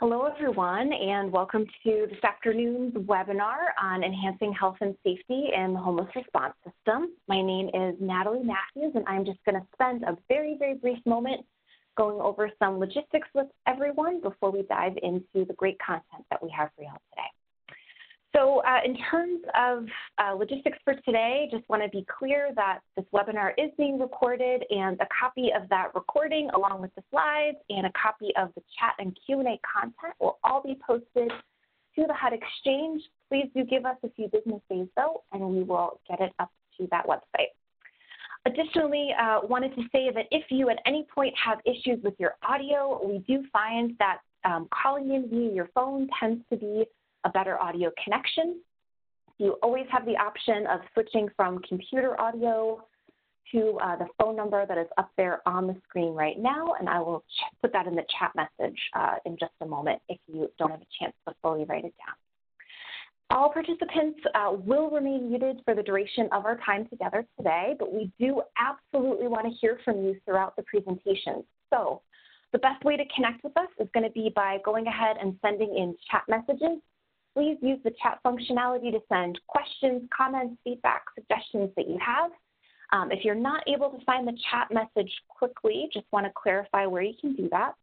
Hello, everyone, and welcome to this afternoon's webinar on enhancing health and safety in the homeless response system. My name is Natalie Matthews, and I'm just going to spend a very, very brief moment going over some logistics with everyone before we dive into the great content that we have for you all today. So uh, in terms of uh, logistics for today, just want to be clear that this webinar is being recorded and a copy of that recording along with the slides and a copy of the chat and Q&A content will all be posted to the HUD Exchange. Please do give us a few business days though and we will get it up to that website. Additionally, uh, wanted to say that if you at any point have issues with your audio, we do find that um, calling in via your phone tends to be a better audio connection. You always have the option of switching from computer audio to uh, the phone number that is up there on the screen right now, and I will put that in the chat message uh, in just a moment if you don't have a chance to fully write it down. All participants uh, will remain muted for the duration of our time together today, but we do absolutely want to hear from you throughout the presentation. So the best way to connect with us is going to be by going ahead and sending in chat messages please use the chat functionality to send questions, comments, feedback, suggestions that you have. Um, if you're not able to find the chat message quickly, just want to clarify where you can do that.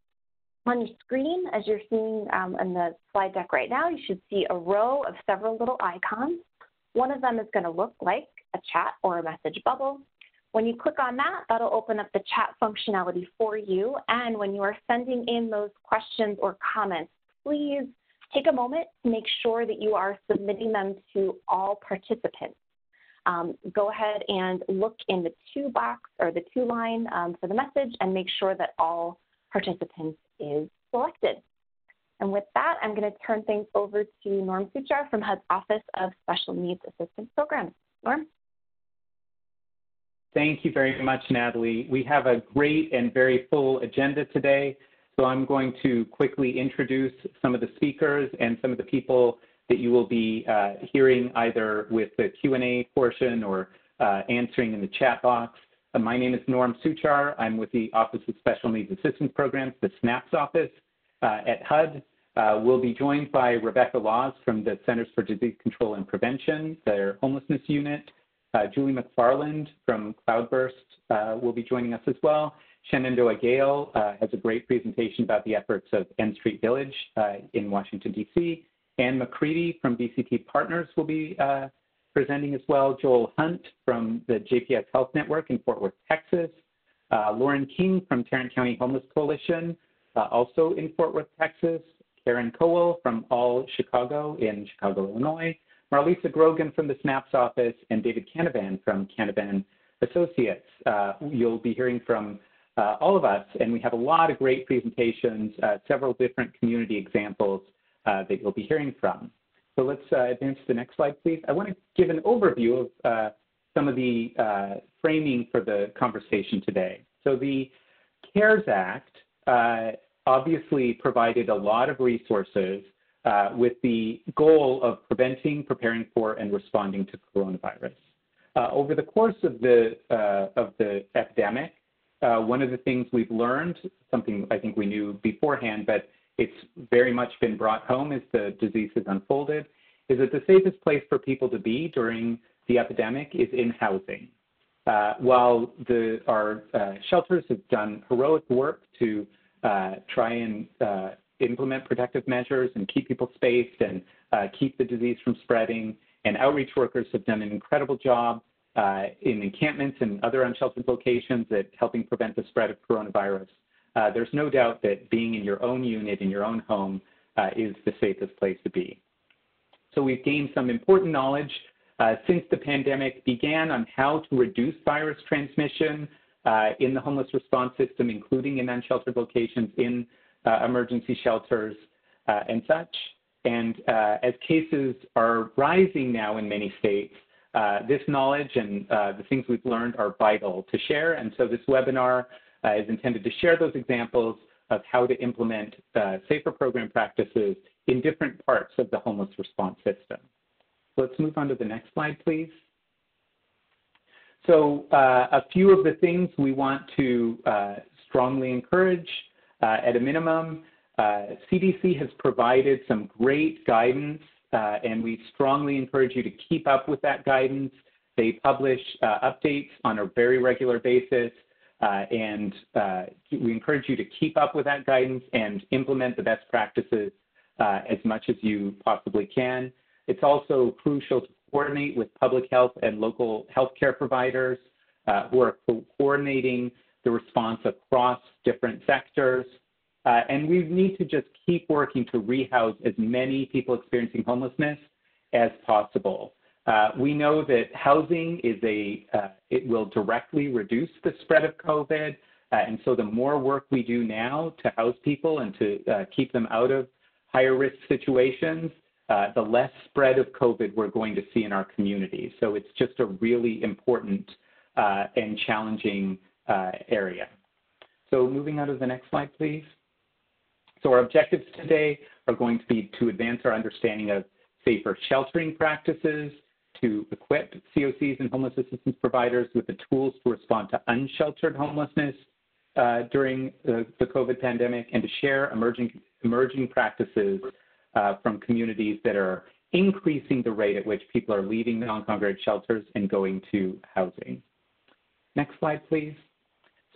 On your screen, as you're seeing um, in the slide deck right now, you should see a row of several little icons. One of them is going to look like a chat or a message bubble. When you click on that, that'll open up the chat functionality for you. And when you are sending in those questions or comments, please take a moment to make sure that you are submitting them to all participants. Um, go ahead and look in the two box or the two line um, for the message and make sure that all participants is selected. And with that, I'm going to turn things over to Norm Suchar from HUD's Office of Special Needs Assistance Programs. Norm? Thank you very much, Natalie. We have a great and very full agenda today. So I'm going to quickly introduce some of the speakers and some of the people that you will be uh, hearing either with the Q&A portion or uh, answering in the chat box. Uh, my name is Norm Suchar. I'm with the Office of Special Needs Assistance Programs, the SNAPS office uh, at HUD. Uh, we'll be joined by Rebecca Laws from the Centers for Disease Control and Prevention, their homelessness unit. Uh, Julie McFarland from Cloudburst will be joining us as well. Shenandoah Gale uh, has a great presentation about the efforts of N Street Village uh, in Washington, D.C. Anne McCready from BCT Partners will be uh, presenting as well. Joel Hunt from the JPS Health Network in Fort Worth, Texas. Uh, Lauren King from Tarrant County Homeless Coalition, uh, also in Fort Worth, Texas. Karen Cowell from All Chicago in Chicago, Illinois. Marlisa Grogan from the SNAPS office, and David Canavan from Canavan Associates. Uh, you'll be hearing from uh, all of us, and we have a lot of great presentations, uh, several different community examples uh, that you'll be hearing from. So let's uh, advance to the next slide, please. I want to give an overview of uh, some of the uh, framing for the conversation today. So the CARES Act obviously provided a lot of resources with the goal of preventing, preparing for, and responding to coronavirus. over the course of the, of the epidemic, uh, one of the things we've learned, something I think we knew beforehand, but it's very much been brought home as the disease has unfolded, is that the safest place for people to be during the epidemic is in housing. Uh, while the, our uh, shelters have done heroic work to uh, try and uh, implement protective measures and keep people spaced and uh, keep the disease from spreading, and outreach workers have done an incredible job in encampments and other unsheltered locations at helping prevent the spread of coronavirus. Uh, there's no doubt that being in your own unit, in your own home, uh, is the safest place to be. So we've gained some important knowledge uh, since the pandemic began on how to reduce virus transmission uh, in the homeless response system, including in unsheltered locations, in uh, emergency shelters, and such. And as cases are rising now in many states, uh, this knowledge and uh, the things we've learned are vital to share. And so this webinar uh, is intended to share those examples of how to implement uh, safer program practices in different parts of the homeless response system. Let's move on to the next slide, please. So uh, a few of the things we want to strongly encourage at a minimum Uh, CDC has provided some great guidance, uh, and we strongly encourage you to keep up with that guidance. They publish uh, updates on a very regular basis, uh, and uh, we encourage you to keep up with that guidance and implement the best practices uh, as much as you possibly can. It's also crucial to coordinate with public health and local healthcare providers who are coordinating the response across different sectors. Uh, and we need to just keep working to rehouse as many people experiencing homelessness as possible. Uh, we know that housing is a, uh, it will directly reduce the spread of COVID. Uh, and so the more work we do now to house people and to uh, keep them out of higher risk situations, uh, the less spread of COVID we're going to see in our community. So it's just a really important and challenging area. So moving on to the next slide, please. So our objectives today are going to be to advance our understanding of safer sheltering practices, to equip COCs and homeless assistance providers with the tools to respond to unsheltered homelessness uh, during the, the, COVID pandemic, and to share emerging, emerging practices uh, from communities that are increasing the rate at which people are leaving non-congregate shelters and going to housing. Next slide, please.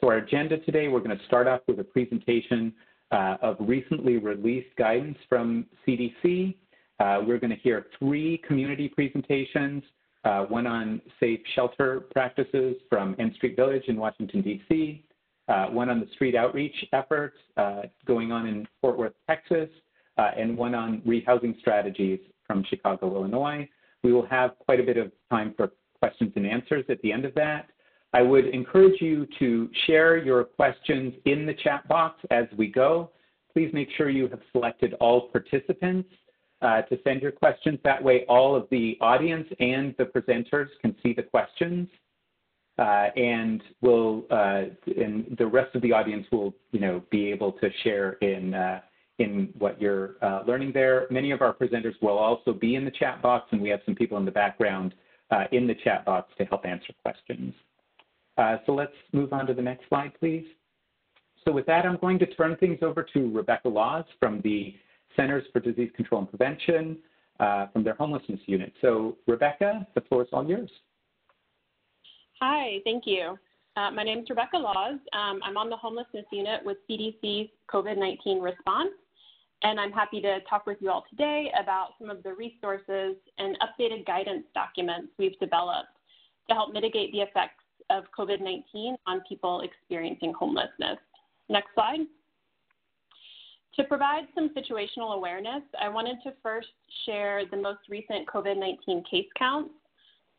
So our agenda today, we're going to start off with a presentation of recently released guidance from CDC. Uh, we're going to hear three community presentations, uh, one on safe shelter practices from N Street Village in Washington, D.C., uh, one on the street outreach efforts uh, going on in Fort Worth, Texas, uh, and one on rehousing strategies from Chicago, Illinois. We will have quite a bit of time for questions and answers at the end of that. I would encourage you to share your questions in the chat box as we go. Please make sure you have selected all participants uh, to send your questions. That way all of the audience and the presenters can see the questions. Uh, and will uh, and the rest of the audience will you know be able to share in uh, in what you're uh, learning there. Many of our presenters will also be in the chat box, and we have some people in the background uh, in the chat box to help answer questions. Uh, so let's move on to the next slide, please. So with that, I'm going to turn things over to Rebecca Laws from the Centers for Disease Control and Prevention uh, from their homelessness unit. So Rebecca, the floor is all yours. Hi, thank you. Uh, my name is Rebecca Laws. Um, I'm on the homelessness unit with CDC's COVID-19 response, and I'm happy to talk with you all today about some of the resources and updated guidance documents we've developed to help mitigate the effects of COVID-19 on people experiencing homelessness. Next slide. To provide some situational awareness, I wanted to first share the most recent COVID-19 case counts.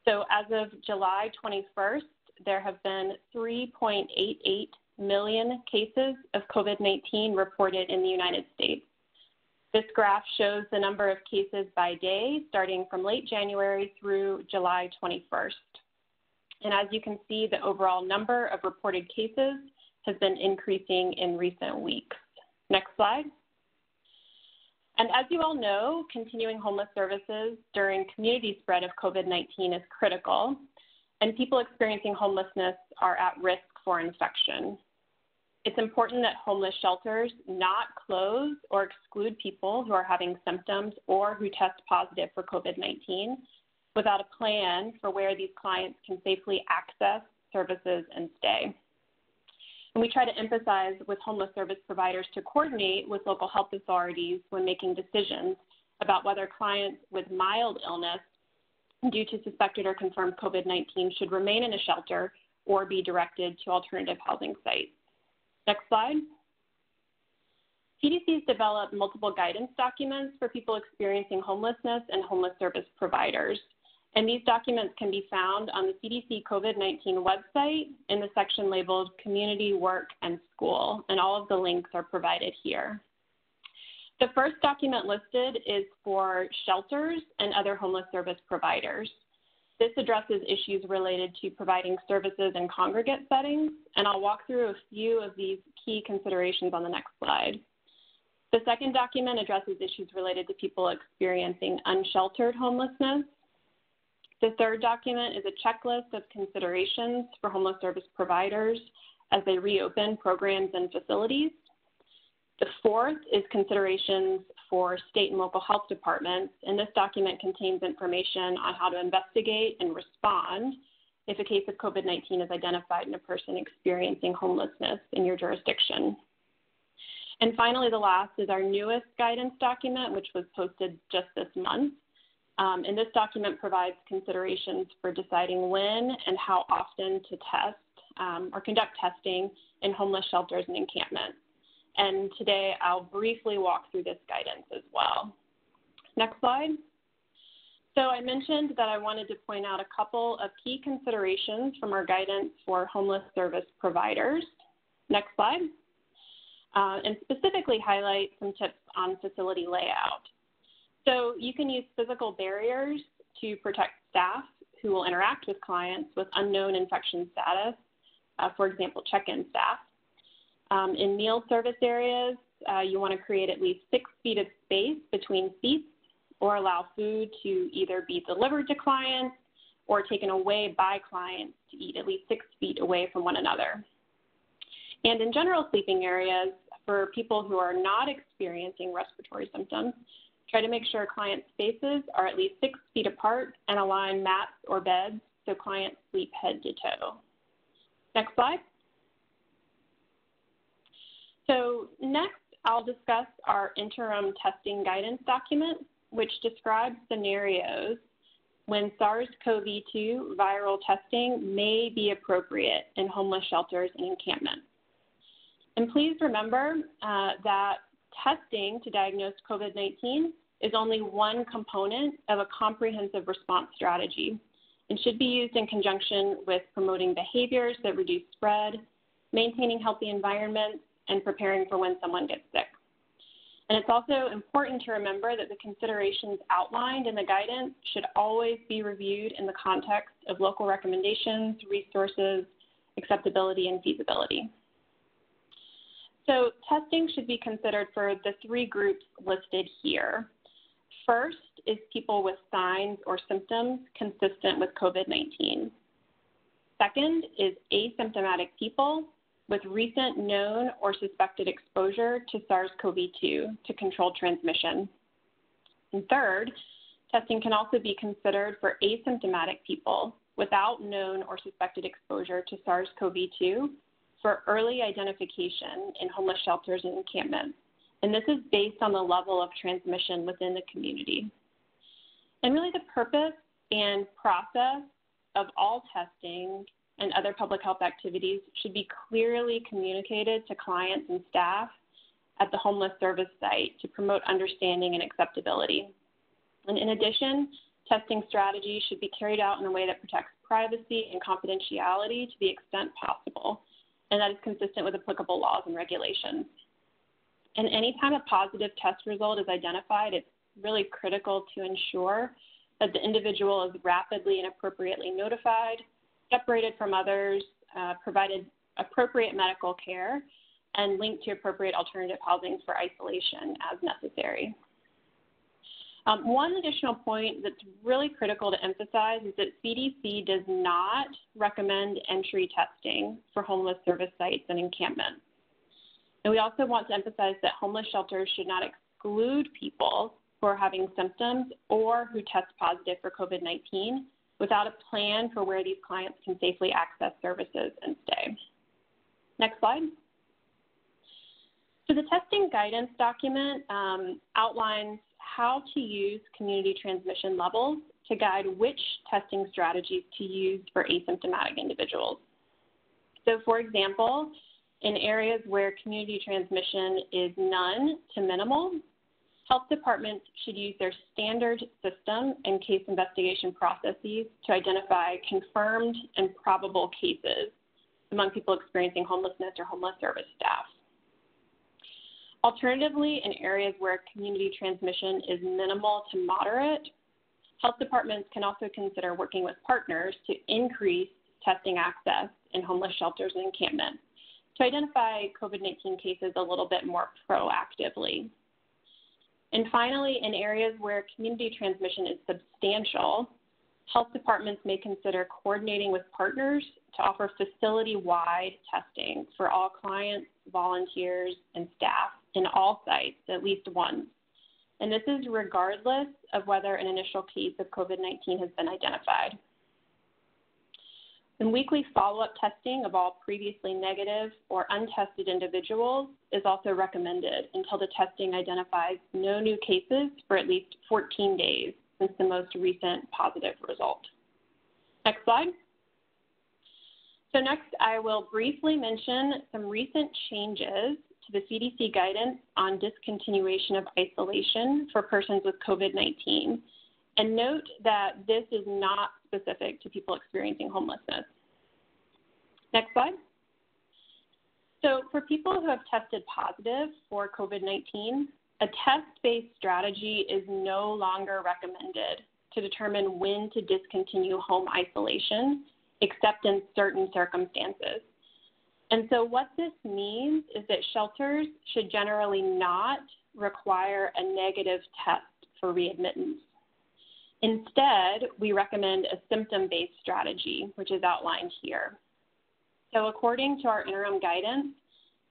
So as of July 21st, there have been 3.88 million cases of COVID-19 reported in the United States. This graph shows the number of cases by day starting from late January through July 21st. And as you can see, the overall number of reported cases has been increasing in recent weeks. Next slide. And as you all know, continuing homeless services during community spread of COVID-19 is critical, and people experiencing homelessness are at risk for infection. It's important that homeless shelters not close or exclude people who are having symptoms or who test positive for COVID 19 without a plan for where these clients can safely access services and stay. And we try to emphasize with homeless service providers to coordinate with local health authorities when making decisions about whether clients with mild illness due to suspected or confirmed COVID 19 should remain in a shelter or be directed to alternative housing sites. Next slide. CDC's developed multiple guidance documents for people experiencing homelessness and homeless service providers. And these documents can be found on the CDC COVID 19 website in the section labeled Community, Work, and School, and all of the links are provided here. The first document listed is for shelters and other homeless service providers. This addresses issues related to providing services in congregate settings, and I'll walk through a few of these key considerations on the next slide. The second document addresses issues related to people experiencing unsheltered homelessness, the third document is a checklist of considerations for homeless service providers as they reopen programs and facilities. The fourth is considerations for state and local health departments, and this document contains information on how to investigate and respond if a case of COVID 19 is identified in a person experiencing homelessness in your jurisdiction. And finally, the last is our newest guidance document, which was posted just this month. Um, and this document provides considerations for deciding when and how often to test um, or conduct testing in homeless shelters and encampments. And today I'll briefly walk through this guidance as well. Next slide. So I mentioned that I wanted to point out a couple of key considerations from our guidance for homeless service providers. Next slide. Uh, and specifically highlight some tips on facility layout. So you can use physical barriers to protect staff who will interact with clients with unknown infection status, uh, for example, check-in staff. Um, in meal service areas, uh, you want to create at least six feet of space between seats or allow food to either be delivered to clients or taken away by clients to eat at least six feet away from one another. And in general sleeping areas, for people who are not experiencing respiratory symptoms, try to make sure client spaces are at least six feet apart and align mats or beds so clients sleep head to toe. Next slide. So next, I'll discuss our interim testing guidance document, which describes scenarios when SARS-CoV-2 viral testing may be appropriate in homeless shelters and encampments. And please remember uh, that testing to diagnose COVID-19 is only one component of a comprehensive response strategy and should be used in conjunction with promoting behaviors that reduce spread, maintaining healthy environments, and preparing for when someone gets sick. And it's also important to remember that the considerations outlined in the guidance should always be reviewed in the context of local recommendations, resources, acceptability, and feasibility. So testing should be considered for the three groups listed here. First is people with signs or symptoms consistent with COVID-19. Second is asymptomatic people with recent known or suspected exposure to SARS-CoV-2 to control transmission. And third, testing can also be considered for asymptomatic people without known or suspected exposure to SARS-CoV-2 for early identification in homeless shelters and encampments. And this is based on the level of transmission within the community. And really, the purpose and process of all testing and other public health activities should be clearly communicated to clients and staff at the homeless service site to promote understanding and acceptability. And in addition, testing strategies should be carried out in a way that protects privacy and confidentiality to the extent possible, and that is consistent with applicable laws and regulations. And anytime a positive test result is identified, it's really critical to ensure that the individual is rapidly and appropriately notified, separated from others, uh, provided appropriate medical care, and linked to appropriate alternative housing for isolation as necessary. Um, one additional point that's really critical to emphasize is that CDC does not recommend entry testing for homeless service sites and encampments. And we also want to emphasize that homeless shelters should not exclude people who are having symptoms or who test positive for COVID 19 without a plan for where these clients can safely access services and stay. Next slide. So the testing guidance document um, outlines how to use community transmission levels to guide which testing strategies to use for asymptomatic individuals. So for example, in areas where community transmission is none to minimal, health departments should use their standard system and case investigation processes to identify confirmed and probable cases among people experiencing homelessness or homeless service staff. Alternatively, in areas where community transmission is minimal to moderate, health departments can also consider working with partners to increase testing access in homeless shelters and encampments to identify COVID 19 cases a little bit more proactively. And finally, in areas where community transmission is substantial, health departments may consider coordinating with partners to offer facility wide testing for all clients, volunteers, and staff in all sites at least once. And this is regardless of whether an initial case of COVID 19 has been identified. And weekly follow up testing of all previously negative or untested individuals is also recommended until the testing identifies no new cases for at least 14 days since the most recent positive result. Next slide. So next, I will briefly mention some recent changes to the CDC guidance on discontinuation of isolation for persons with COVID-19. And note that this is not specific to people experiencing homelessness. Next slide. So for people who have tested positive for COVID-19, a test-based strategy is no longer recommended to determine when to discontinue home isolation, except in certain circumstances. And so, what this means is that shelters should generally not require a negative test for readmittance. Instead, we recommend a symptom based strategy, which is outlined here. So, according to our interim guidance,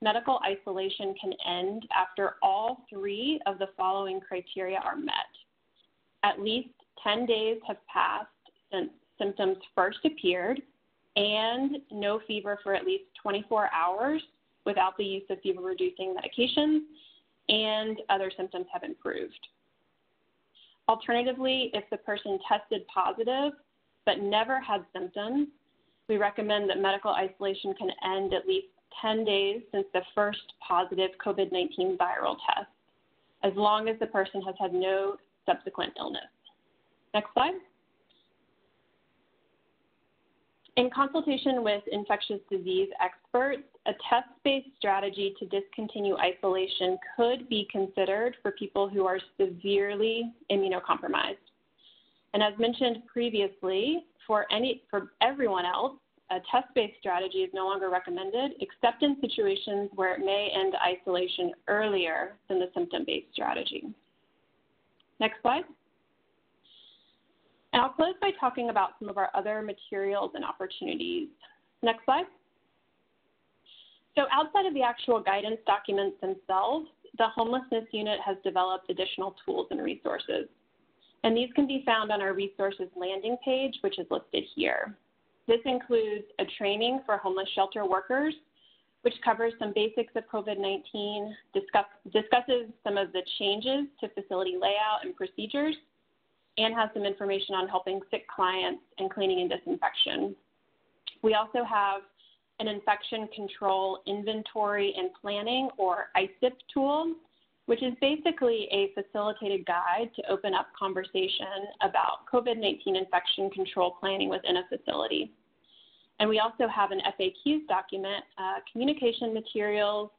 medical isolation can end after all three of the following criteria are met. At least 10 days have passed since symptoms first appeared, and no fever for at least 24 hours without the use of fever reducing medications, and other symptoms have improved. Alternatively, if the person tested positive but never had symptoms, we recommend that medical isolation can end at least 10 days since the first positive COVID 19 viral test, as long as the person has had no subsequent illness. Next slide. In consultation with infectious disease experts, a test based strategy to discontinue isolation could be considered for people who are severely immunocompromised. And as mentioned previously, for, any, for everyone else, a test based strategy is no longer recommended, except in situations where it may end isolation earlier than the symptom based strategy. Next slide. And I'll close by talking about some of our other materials and opportunities. Next slide. So outside of the actual guidance documents themselves, the homelessness unit has developed additional tools and resources. And these can be found on our resources landing page, which is listed here. This includes a training for homeless shelter workers, which covers some basics of COVID 19, discuss, discusses some of the changes to facility layout and procedures, and has some information on helping sick clients and cleaning and disinfection. We also have an infection control inventory and planning or ICIP tool, which is basically a facilitated guide to open up conversation about COVID 19 infection control planning within a facility. And we also have an FAQs document, uh, communication materials,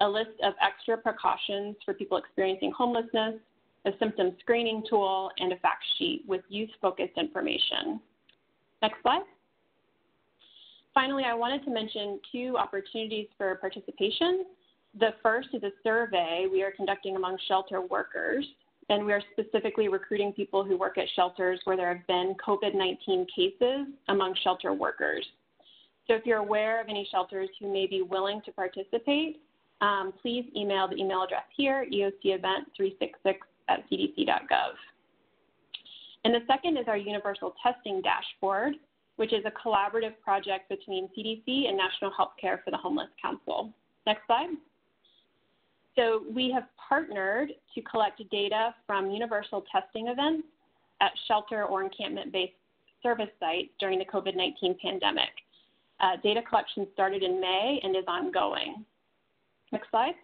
a list of extra precautions for people experiencing homelessness, a symptom screening tool, and a fact sheet with youth-focused information. Next slide. Finally, I wanted to mention two opportunities for participation. The first is a survey we are conducting among shelter workers, and we are specifically recruiting people who work at shelters where there have been COVID 19 cases among shelter workers. So if you're aware of any shelters who may be willing to participate, um, please email the email address here, eocevent366 at cdc.gov. And the second is our universal testing dashboard, which is a collaborative project between CDC and National Healthcare for the Homeless Council. Next slide. So we have partnered to collect data from universal testing events at shelter or encampment-based service sites during the COVID-19 pandemic. Uh, data collection started in May and is ongoing. Next slide.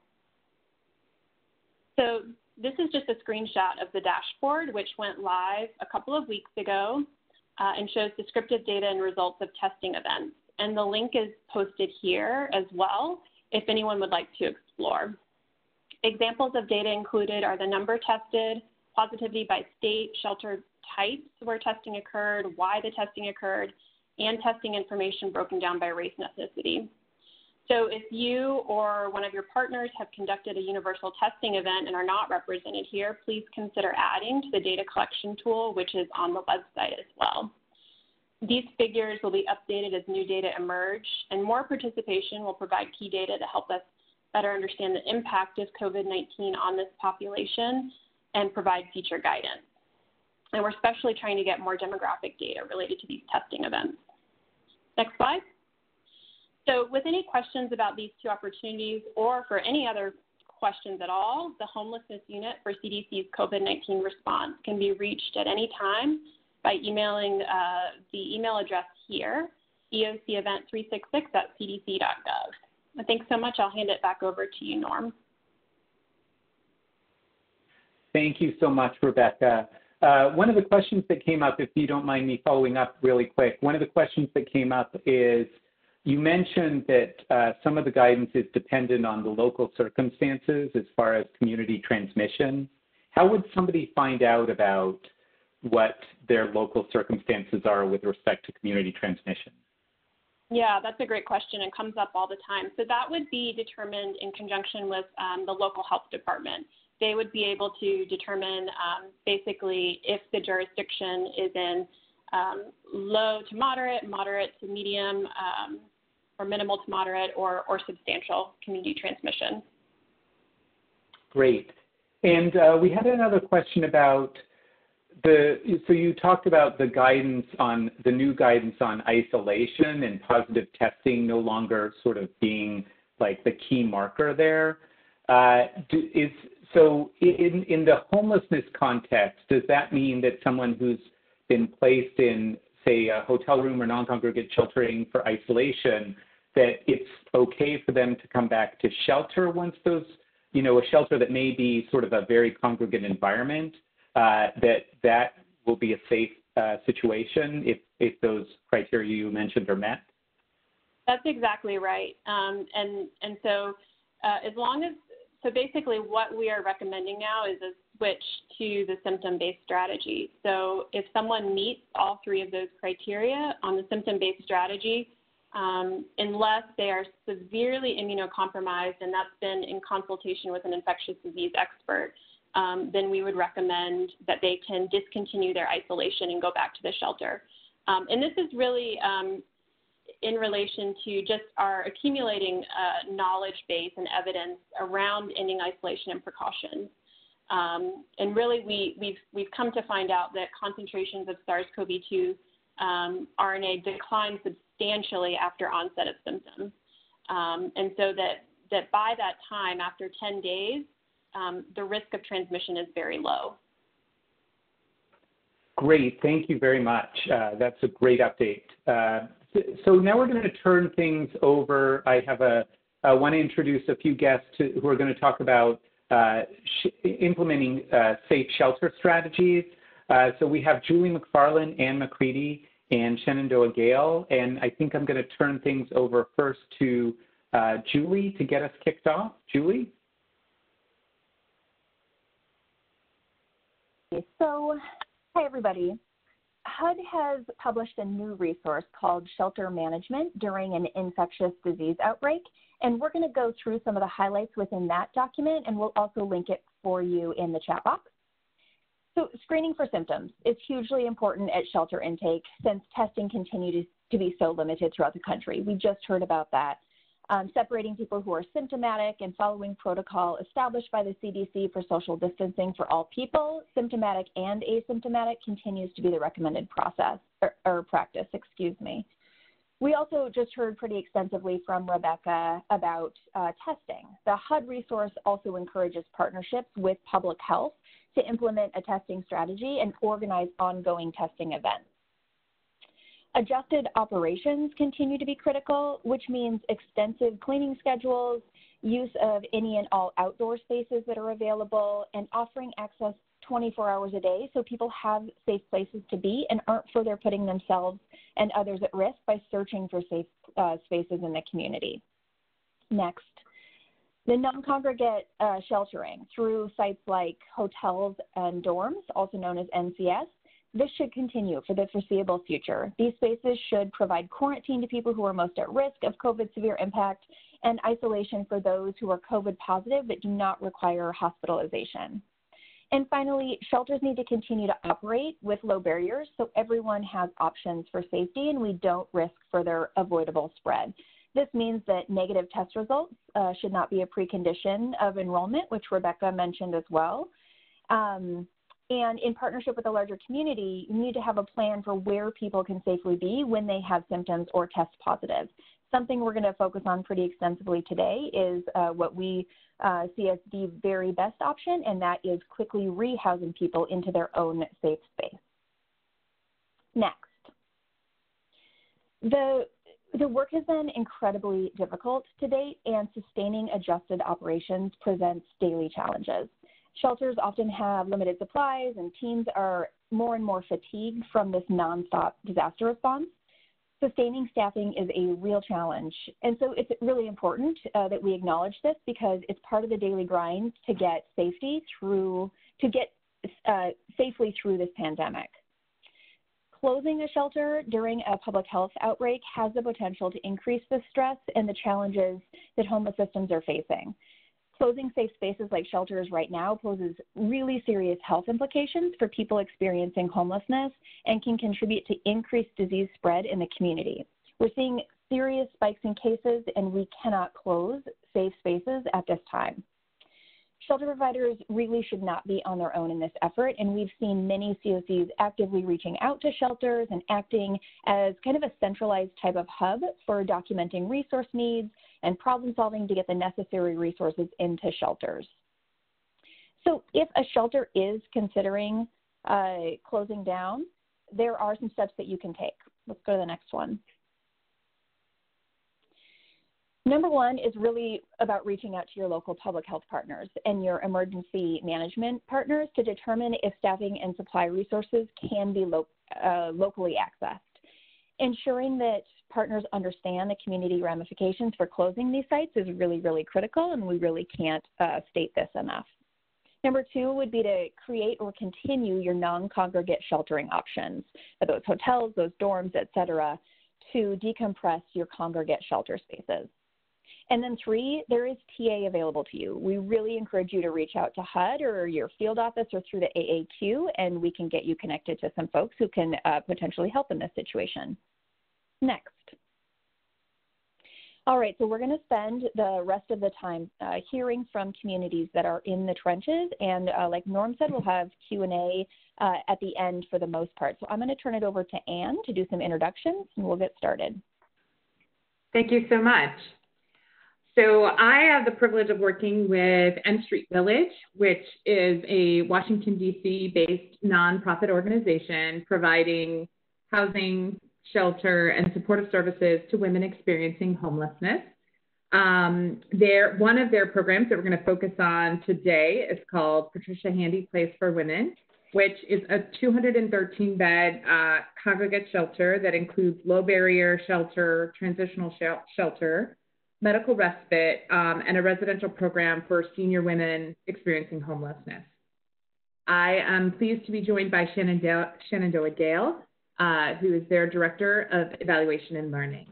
So this is just a screenshot of the dashboard, which went live a couple of weeks ago uh, and shows descriptive data and results of testing events. And the link is posted here as well if anyone would like to explore. Examples of data included are the number tested, positivity by state, shelter types where testing occurred, why the testing occurred, and testing information broken down by race and ethnicity. So if you or one of your partners have conducted a universal testing event and are not represented here, please consider adding to the data collection tool, which is on the website as well. These figures will be updated as new data emerge, and more participation will provide key data to help us better understand the impact of COVID-19 on this population, and provide future guidance. And we're especially trying to get more demographic data related to these testing events. Next slide. So with any questions about these two opportunities or for any other questions at all, the Homelessness Unit for CDC's COVID-19 response can be reached at any time by emailing uh, the email address here, eocevent366 at cdc.gov. Thanks so much. I'll hand it back over to you, Norm. Thank you so much, Rebecca. Uh, one of the questions that came up, if you don't mind me following up really quick, one of the questions that came up is you mentioned that uh, some of the guidance is dependent on the local circumstances as far as community transmission. How would somebody find out about what their local circumstances are with respect to community transmission? Yeah, that's a great question and comes up all the time. So that would be determined in conjunction with um, the local health department they would be able to determine um, basically if the jurisdiction is in um, low to moderate, moderate to medium, um, or minimal to moderate, or, or substantial community transmission. Great. And uh, we had another question about the, so you talked about the guidance on, the new guidance on isolation and positive testing no longer sort of being like the key marker there. Uh, do, is so in, in the homelessness context, does that mean that someone who's been placed in, say, a hotel room or non-congregate sheltering for isolation, that it's okay for them to come back to shelter once those, you know, a shelter that may be sort of a very congregate environment, uh, that that will be a safe uh, situation if, if those criteria you mentioned are met? That's exactly right. Um, and, and so uh, as long as so basically what we are recommending now is a switch to the symptom-based strategy. So if someone meets all three of those criteria on the symptom-based strategy, um, unless they are severely immunocompromised, and that's been in consultation with an infectious disease expert, um, then we would recommend that they can discontinue their isolation and go back to the shelter. Um, and this is really um, in relation to just our accumulating uh, knowledge base and evidence around ending isolation and precautions. Um, and really, we, we've, we've come to find out that concentrations of SARS-CoV-2 um, RNA decline substantially after onset of symptoms. Um, and so that, that by that time, after 10 days, um, the risk of transmission is very low. Great, thank you very much. Uh, that's a great update. Uh, so now we're going to turn things over. I have a, I want to introduce a few guests to, who are going to talk about uh, implementing uh, safe shelter strategies. Uh, so we have Julie McFarland, Anne McCready, and Shenandoah Gale. And I think I'm going to turn things over first to uh, Julie to get us kicked off. Julie? So, hi everybody. HUD has published a new resource called Shelter Management During an Infectious Disease Outbreak, and we're going to go through some of the highlights within that document, and we'll also link it for you in the chat box. So screening for symptoms is hugely important at shelter intake since testing continues to be so limited throughout the country. We just heard about that um, separating people who are symptomatic and following protocol established by the CDC for social distancing for all people, symptomatic and asymptomatic, continues to be the recommended process or, or practice, excuse me. We also just heard pretty extensively from Rebecca about uh, testing. The HUD resource also encourages partnerships with public health to implement a testing strategy and organize ongoing testing events. Adjusted operations continue to be critical, which means extensive cleaning schedules, use of any and all outdoor spaces that are available, and offering access 24 hours a day so people have safe places to be and aren't further putting themselves and others at risk by searching for safe uh, spaces in the community. Next. The non-congregate uh, sheltering through sites like hotels and dorms, also known as NCS, this should continue for the foreseeable future. These spaces should provide quarantine to people who are most at risk of COVID severe impact and isolation for those who are COVID positive but do not require hospitalization. And finally, shelters need to continue to operate with low barriers so everyone has options for safety and we don't risk further avoidable spread. This means that negative test results uh, should not be a precondition of enrollment, which Rebecca mentioned as well. Um, and in partnership with the larger community, you need to have a plan for where people can safely be when they have symptoms or test positive. Something we're going to focus on pretty extensively today is uh, what we uh, see as the very best option, and that is quickly rehousing people into their own safe space. Next. The, the work has been incredibly difficult to date, and sustaining adjusted operations presents daily challenges. Shelters often have limited supplies, and teams are more and more fatigued from this nonstop disaster response sustaining staffing is a real challenge. And so it's really important uh, that we acknowledge this because it's part of the daily grind to get safety through, to get uh, safely through this pandemic. Closing a shelter during a public health outbreak has the potential to increase the stress and the challenges that homeless systems are facing. Closing safe spaces like shelters right now poses really serious health implications for people experiencing homelessness and can contribute to increased disease spread in the community. We're seeing serious spikes in cases, and we cannot close safe spaces at this time. Shelter providers really should not be on their own in this effort, and we've seen many COCs actively reaching out to shelters and acting as kind of a centralized type of hub for documenting resource needs and problem solving to get the necessary resources into shelters. So if a shelter is considering uh, closing down, there are some steps that you can take. Let's go to the next one. Number one is really about reaching out to your local public health partners and your emergency management partners to determine if staffing and supply resources can be lo uh, locally accessed. Ensuring that partners understand the community ramifications for closing these sites is really, really critical, and we really can't uh, state this enough. Number two would be to create or continue your non-congregate sheltering options, those hotels, those dorms, et cetera, to decompress your congregate shelter spaces. And then three, there is TA available to you. We really encourage you to reach out to HUD or your field office or through the AAQ, and we can get you connected to some folks who can uh, potentially help in this situation. Next. All right, so we're going to spend the rest of the time uh, hearing from communities that are in the trenches, and uh, like Norm said, we'll have Q&A uh, at the end for the most part. So I'm going to turn it over to Anne to do some introductions, and we'll get started. Thank you so much. So I have the privilege of working with N Street Village, which is a Washington, D.C. based nonprofit organization providing housing, shelter, and supportive services to women experiencing homelessness. Um, one of their programs that we're going to focus on today is called Patricia Handy Place for Women, which is a 213 bed uh, congregate shelter that includes low barrier shelter, transitional sh- shelter, medical respite, um, and a residential program for senior women experiencing homelessness. I am pleased to be joined by Shenandoah, Gale, uh, who is their Director of Evaluation and Learning.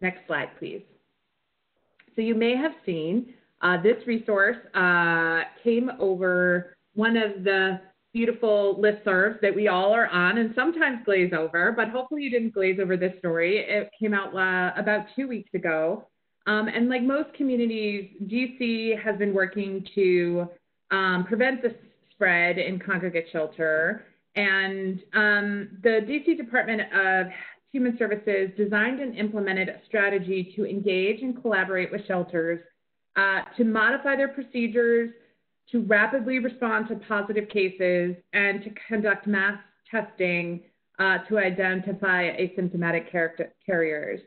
Next slide, please. So you may have seen uh, this resource uh, came over one of the beautiful listservs that we all are on and sometimes glaze over, but hopefully you didn't glaze over this story. It came out uh, about two weeks ago um, and like most communities, DC has been working to um, prevent the spread in congregate shelter. And um, the DC Department of Human Services designed and implemented a strategy to engage and collaborate with shelters uh, to modify their procedures, to rapidly respond to positive cases, and to conduct mass testing uh, to identify asymptomatic carriers.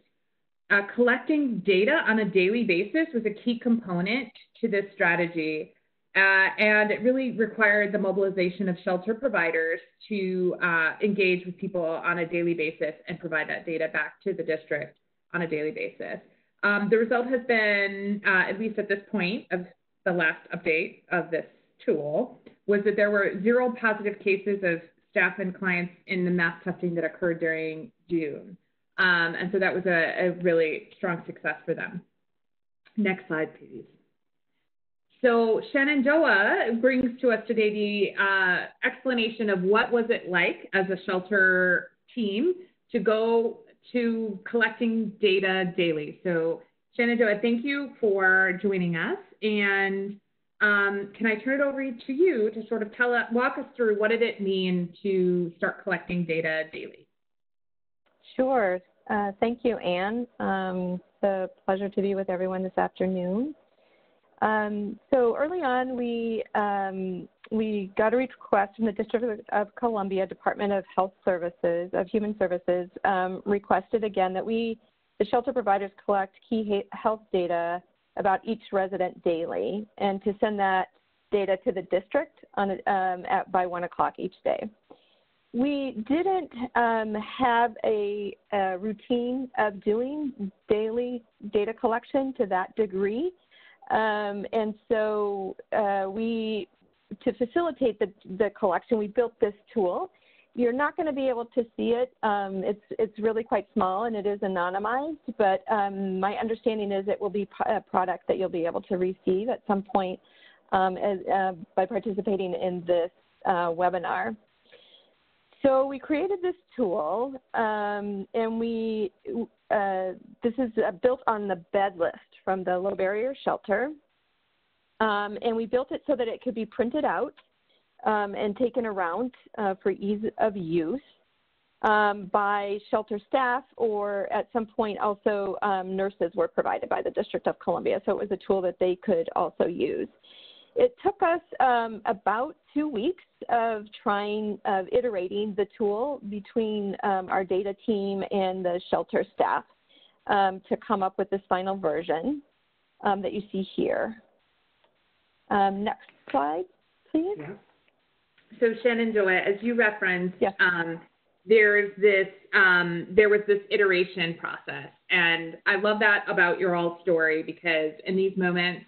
Uh, collecting data on a daily basis was a key component to this strategy. Uh, and it really required the mobilization of shelter providers to uh, engage with people on a daily basis and provide that data back to the district on a daily basis. Um, the result has been, uh, at least at this point of the last update of this tool, was that there were zero positive cases of staff and clients in the mass testing that occurred during June. Um, and so that was a, a, really strong success for them. Next slide, please. So Shenandoah brings to us today the uh, explanation of what was it like as a shelter team to go to collecting data daily. So Shenandoah, thank you for joining us. And um, can I turn it over to you to sort of tell us, walk us through what did it mean to start collecting data daily? Sure. Uh, thank you, Anne. Um, it's a pleasure to be with everyone this afternoon. Um, so early on, we um, we got a request from the District of Columbia Department of Health Services of Human Services um, requested again that we the shelter providers collect key health data about each resident daily and to send that data to the district on, um, at, by 1 o'clock each day. We didn't um, have a, a, routine of doing daily data collection to that degree. Um, and so uh, we, to facilitate the, the collection, we built this tool you're not going to be able to see it. Um, it's it's really quite small and it is anonymized, but um, my understanding is it will be a product that you'll be able to receive at some point um, as, uh, by participating in this uh, webinar. So we created this tool, um, and we uh, this is uh, built on the bed list from the Low Barrier Shelter, um, and we built it so that it could be printed out um, and taken around uh, for ease of use um, by shelter staff or at some point also um, nurses were provided by the District of Columbia. So it was a tool that they could also use. It took us um, about two weeks of trying, of iterating the tool between um, our data team and the shelter staff um, to come up with this final version that you see here. next slide, please. Yeah so Shenandoah, as you referenced, yes. um, there's this um, there was this iteration process, and I love that about your all story because in these moments,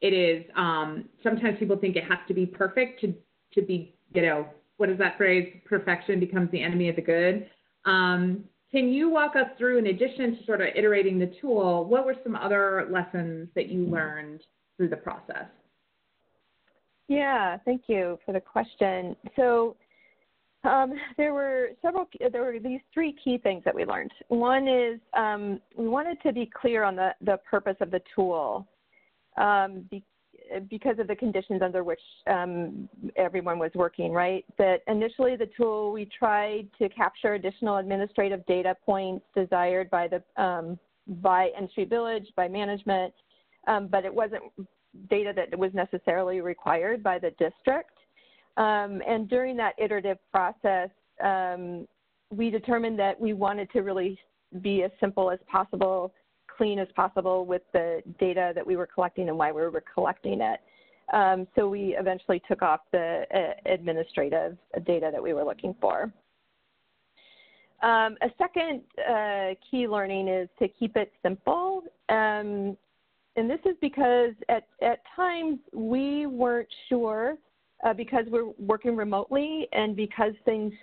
it is um, sometimes people think it has to be perfect to to be you know what is that phrase? Perfection becomes the enemy of the good. Um, can you walk us through, in addition to sort of iterating the tool, what were some other lessons that you learned through the process? Yeah, thank you for the question. So um, there were several, there were these three key things that we learned. One is um, we wanted to be clear on the, the purpose of the tool um, be, because of the conditions under which um, everyone was working, right? That initially the tool, we tried to capture additional administrative data points desired by the um, by Street Village, by management, um, but it wasn't data that was necessarily required by the district. Um, and during that iterative process, um, we determined that we wanted to really be as simple as possible, clean as possible with the data that we were collecting and why we were collecting it. Um, so we eventually took off the uh, administrative data that we were looking for. Um, a second uh, key learning is to keep it simple. Um, and this is because at, at times we weren't sure uh, because we're working remotely and because things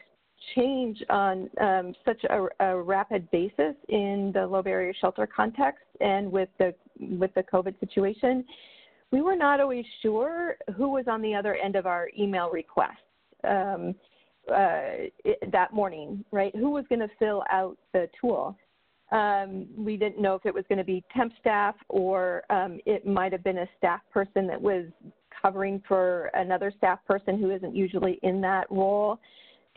change on um, such a, a, rapid basis in the low barrier shelter context and with the with the COVID situation, we were not always sure who was on the other end of our email requests um, uh, it, that morning, right? Who was going to fill out the tool? Um, we didn't know if it was going to be temp staff or um, it might have been a staff person that was covering for another staff person who isn't usually in that role.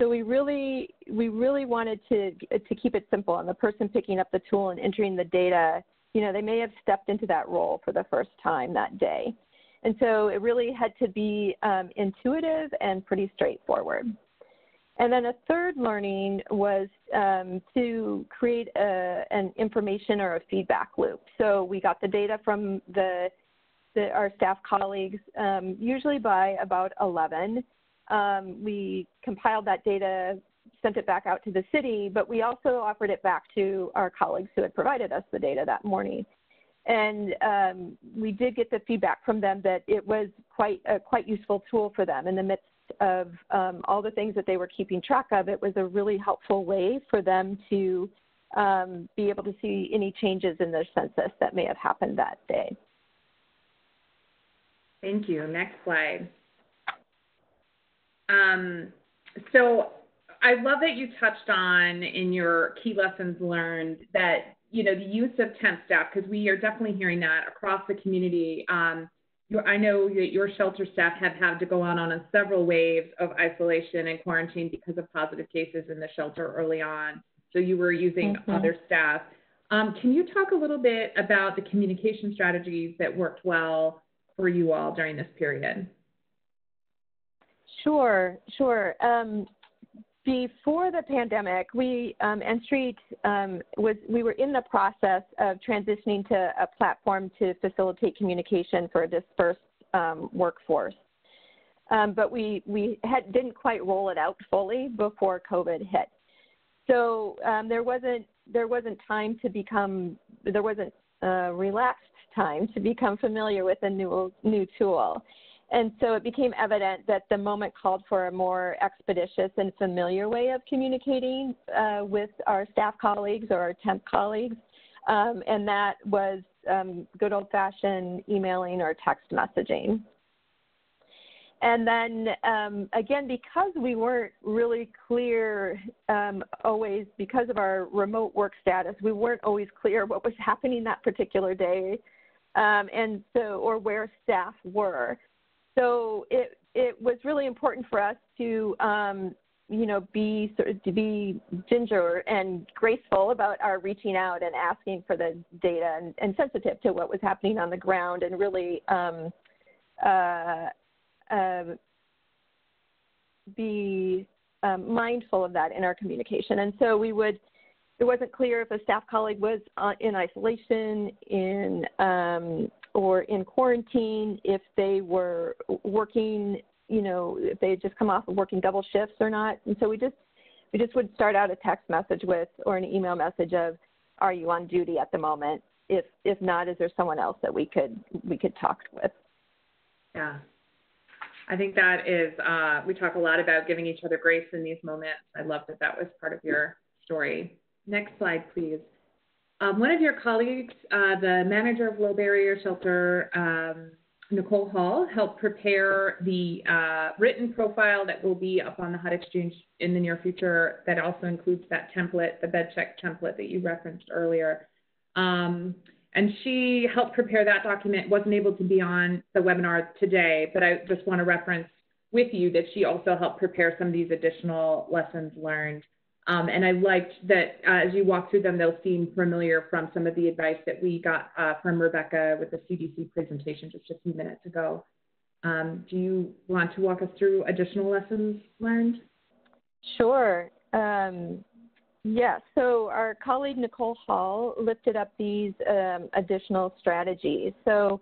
So we really we really wanted to to keep it simple. And the person picking up the tool and entering the data, you know, they may have stepped into that role for the first time that day. And so it really had to be um, intuitive and pretty straightforward. And then a third learning was um, to create a, an information or a feedback loop. So we got the data from the, the our staff colleagues, um, usually by about 11. Um, we compiled that data, sent it back out to the city, but we also offered it back to our colleagues who had provided us the data that morning. And um, we did get the feedback from them that it was quite a quite useful tool for them in the midst of um, all the things that they were keeping track of, it was a really helpful way for them to um, be able to see any changes in their census that may have happened that day. Thank you. Next slide. Um, so I love that you touched on in your key lessons learned that you know, the use of temp staff, because we are definitely hearing that across the community. Um, I know that your shelter staff have had to go on on several waves of isolation and quarantine because of positive cases in the shelter early on. So you were using mm-hmm. other staff. Um, can you talk a little bit about the communication strategies that worked well for you all during this period? Sure, sure. Um, before the pandemic, we um, Street um, was we were in the process of transitioning to a platform to facilitate communication for a dispersed um, workforce. Um, but we we had, didn't quite roll it out fully before COVID hit. So um, there wasn't there wasn't time to become there wasn't uh, relaxed time to become familiar with a new new tool. And so it became evident that the moment called for a more expeditious and familiar way of communicating uh, with our staff colleagues or our temp colleagues. Um, and that was um, good old fashioned emailing or text messaging. And then um, again, because we weren't really clear um, always, because of our remote work status, we weren't always clear what was happening that particular day, um, and so or where staff were so it it was really important for us to um, you know be sort of to be ginger and graceful about our reaching out and asking for the data and, and sensitive to what was happening on the ground and really um, uh, uh, be um, mindful of that in our communication. And so we would it wasn't clear if a staff colleague was uh, in isolation, in um, or in quarantine, if they were working, you know, if they had just come off of working double shifts or not. And so we just we just would start out a text message with or an email message of, "Are you on duty at the moment? If if not, is there someone else that we could we could talk with?" Yeah. I think that is, uh, we talk a lot about giving each other grace in these moments. I love that that was part of your story. Next slide, please. Um, one of your colleagues, uh, the manager of Low Barrier Shelter, um, Nicole Hall, helped prepare the uh, written profile that will be up on the HUD Exchange in the near future. That also includes that template, the bed check template that you referenced earlier. Um, and she helped prepare that document, wasn't able to be on the webinar today, but I just want to reference with you that she also helped prepare some of these additional lessons learned. Um, and I liked that uh, as you walk through them, they'll seem familiar from some of the advice that we got uh, from Rebecca with the CDC presentation just a few minutes ago. Um, do you want to walk us through additional lessons learned? Sure. Um, yeah, so our colleague Nicole Hall lifted up these um, additional strategies. So,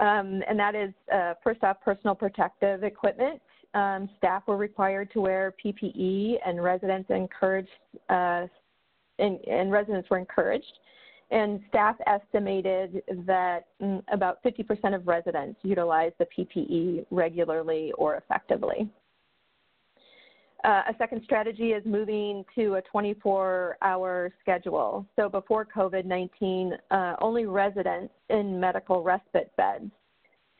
um, and that is uh, first off, personal protective equipment um, staff were required to wear PPE, and residents encouraged, uh, and, and, residents were encouraged. And staff estimated that mm, about 50% of residents utilize the PPE regularly or effectively. Uh, a second strategy is moving to a 24 hour schedule. So before COVID 19, uh, only residents in medical respite beds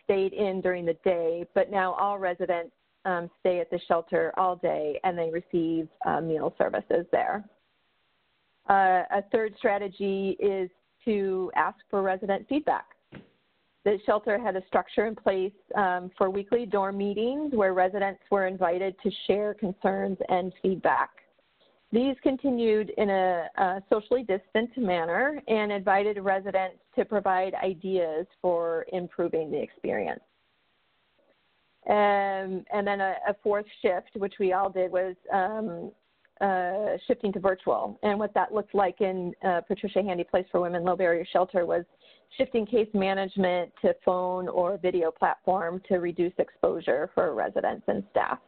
stayed in during the day, but now all residents um, stay at the shelter all day and they receive uh, meal services there. Uh, a third strategy is to ask for resident feedback. The shelter had a structure in place um, for weekly dorm meetings where residents were invited to share concerns and feedback. These continued in a, a socially distant manner and invited residents to provide ideas for improving the experience. Um, and then a, a, fourth shift, which we all did, was um, uh, shifting to virtual. And what that looked like in uh, Patricia Handy Place for Women Low Barrier Shelter was shifting case management to phone or video platform to reduce exposure for residents and staff.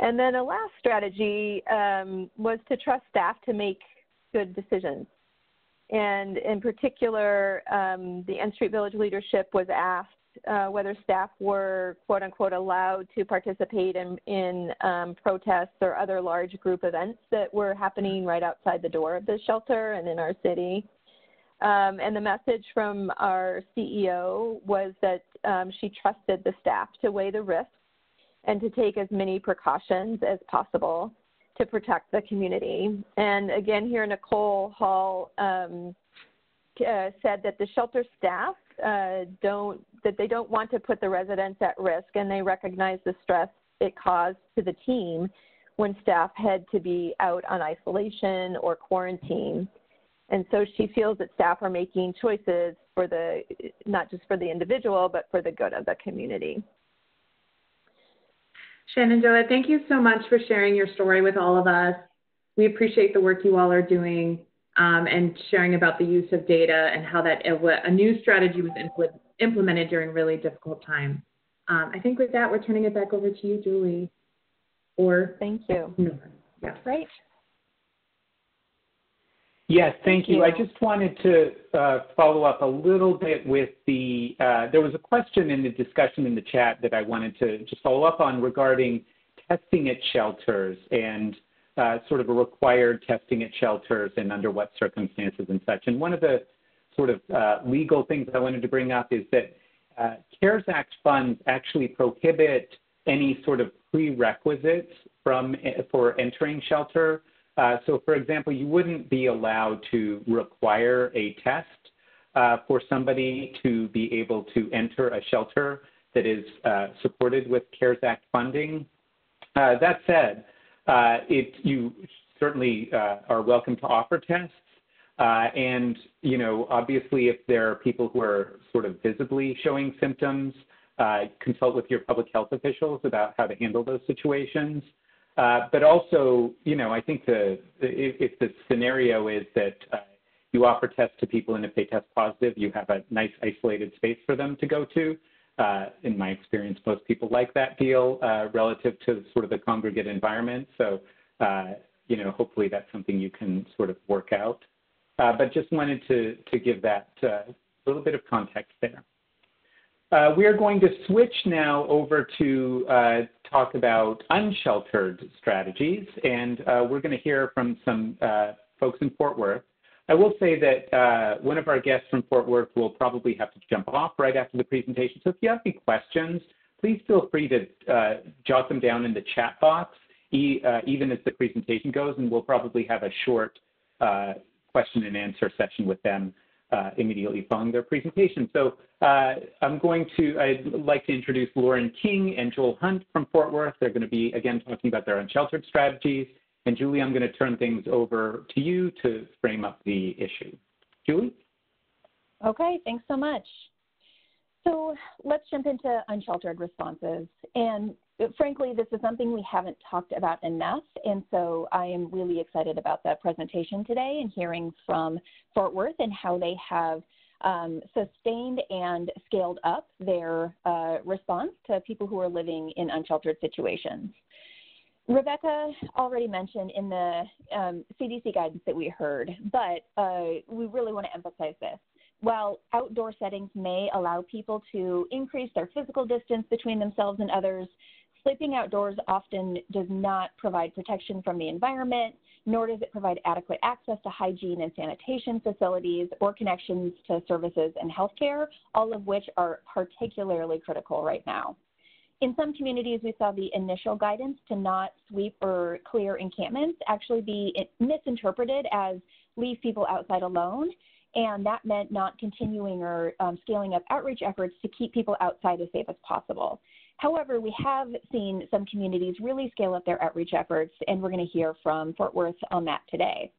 And then a last strategy um, was to trust staff to make good decisions. And in particular, um, the N Street Village leadership was asked uh, whether staff were quote unquote allowed to participate in, in um, protests or other large group events that were happening right outside the door of the shelter and in our city. Um, and the message from our CEO was that um, she trusted the staff to weigh the risks and to take as many precautions as possible. to protect the community. And again, here Nicole Hall um, uh, said that the shelter staff uh, don't that they don't want to put the residents at risk, and they recognize the stress it caused to the team when staff had to be out on isolation or quarantine. And so she feels that staff are making choices for the not just for the individual, but for the good of the community. Shenandoah, thank you so much for sharing your story with all of us. We appreciate the work you all are doing um, and sharing about the use of data and how that a new strategy was impl implemented during really difficult times. Um, I think with that, we're turning it back over to you, Julie. Or thank you. No, yeah. Great. Yes, thank, thank you. you. I just wanted to uh, follow up a little bit with the, uh, there was a question in the discussion in the chat that I wanted to just follow up on regarding testing at shelters and uh, sort of a required testing at shelters and under what circumstances and such. And one of the sort of uh, legal things I wanted to bring up is that uh, CARES Act funds actually prohibit any sort of prerequisites from for entering shelter uh, so for example, you wouldn't be allowed to require a test uh, for somebody to be able to enter a shelter that is uh, supported with CARES Act funding. Uh, that said, uh, it, you certainly are welcome to offer tests. And, you know, obviously if there are people who are sort of visibly showing symptoms, consult with your public health officials about how to handle those situations. Uh, but also, you know, I think the, if, if the scenario is that uh, you offer tests to people and if they test positive, you have a nice isolated space for them to go to. Uh, in my experience, most people like that deal uh, relative to sort of the congregate environment. So, uh, you know, hopefully that's something you can sort of work out. Uh, but just wanted to, to give that a little bit of context there. Uh, we are going to switch now over to uh, talk about unsheltered strategies, and uh, we're going to hear from some uh, folks in Fort Worth. I will say that uh, one of our guests from Fort Worth will probably have to jump off right after the presentation. So if you have any questions, please feel free to uh, jot them down in the chat box, e even as the presentation goes, and we'll probably have a short question and answer session with them uh, immediately following their presentation. So uh, I'm going to, I'd like to introduce Lauren King and Joel Hunt from Fort Worth. They're going to be, again, talking about their unsheltered strategies. And Julie, I'm going to turn things over to you to frame up the issue. Julie? Okay, thanks so much. So let's jump into unsheltered responses. And frankly, this is something we haven't talked about enough. And so I am really excited about the presentation today and hearing from Fort Worth and how they have um, sustained and scaled up their uh, response to people who are living in unsheltered situations. Rebecca already mentioned in the um, CDC guidance that we heard, but uh, we really want to emphasize this. While outdoor settings may allow people to increase their physical distance between themselves and others, sleeping outdoors often does not provide protection from the environment, nor does it provide adequate access to hygiene and sanitation facilities or connections to services and healthcare, all of which are particularly critical right now. In some communities, we saw the initial guidance to not sweep or clear encampments actually be misinterpreted as leave people outside alone and that meant not continuing or um, scaling up outreach efforts to keep people outside as safe as possible. However, we have seen some communities really scale up their outreach efforts, and we're going to hear from Fort Worth on that today.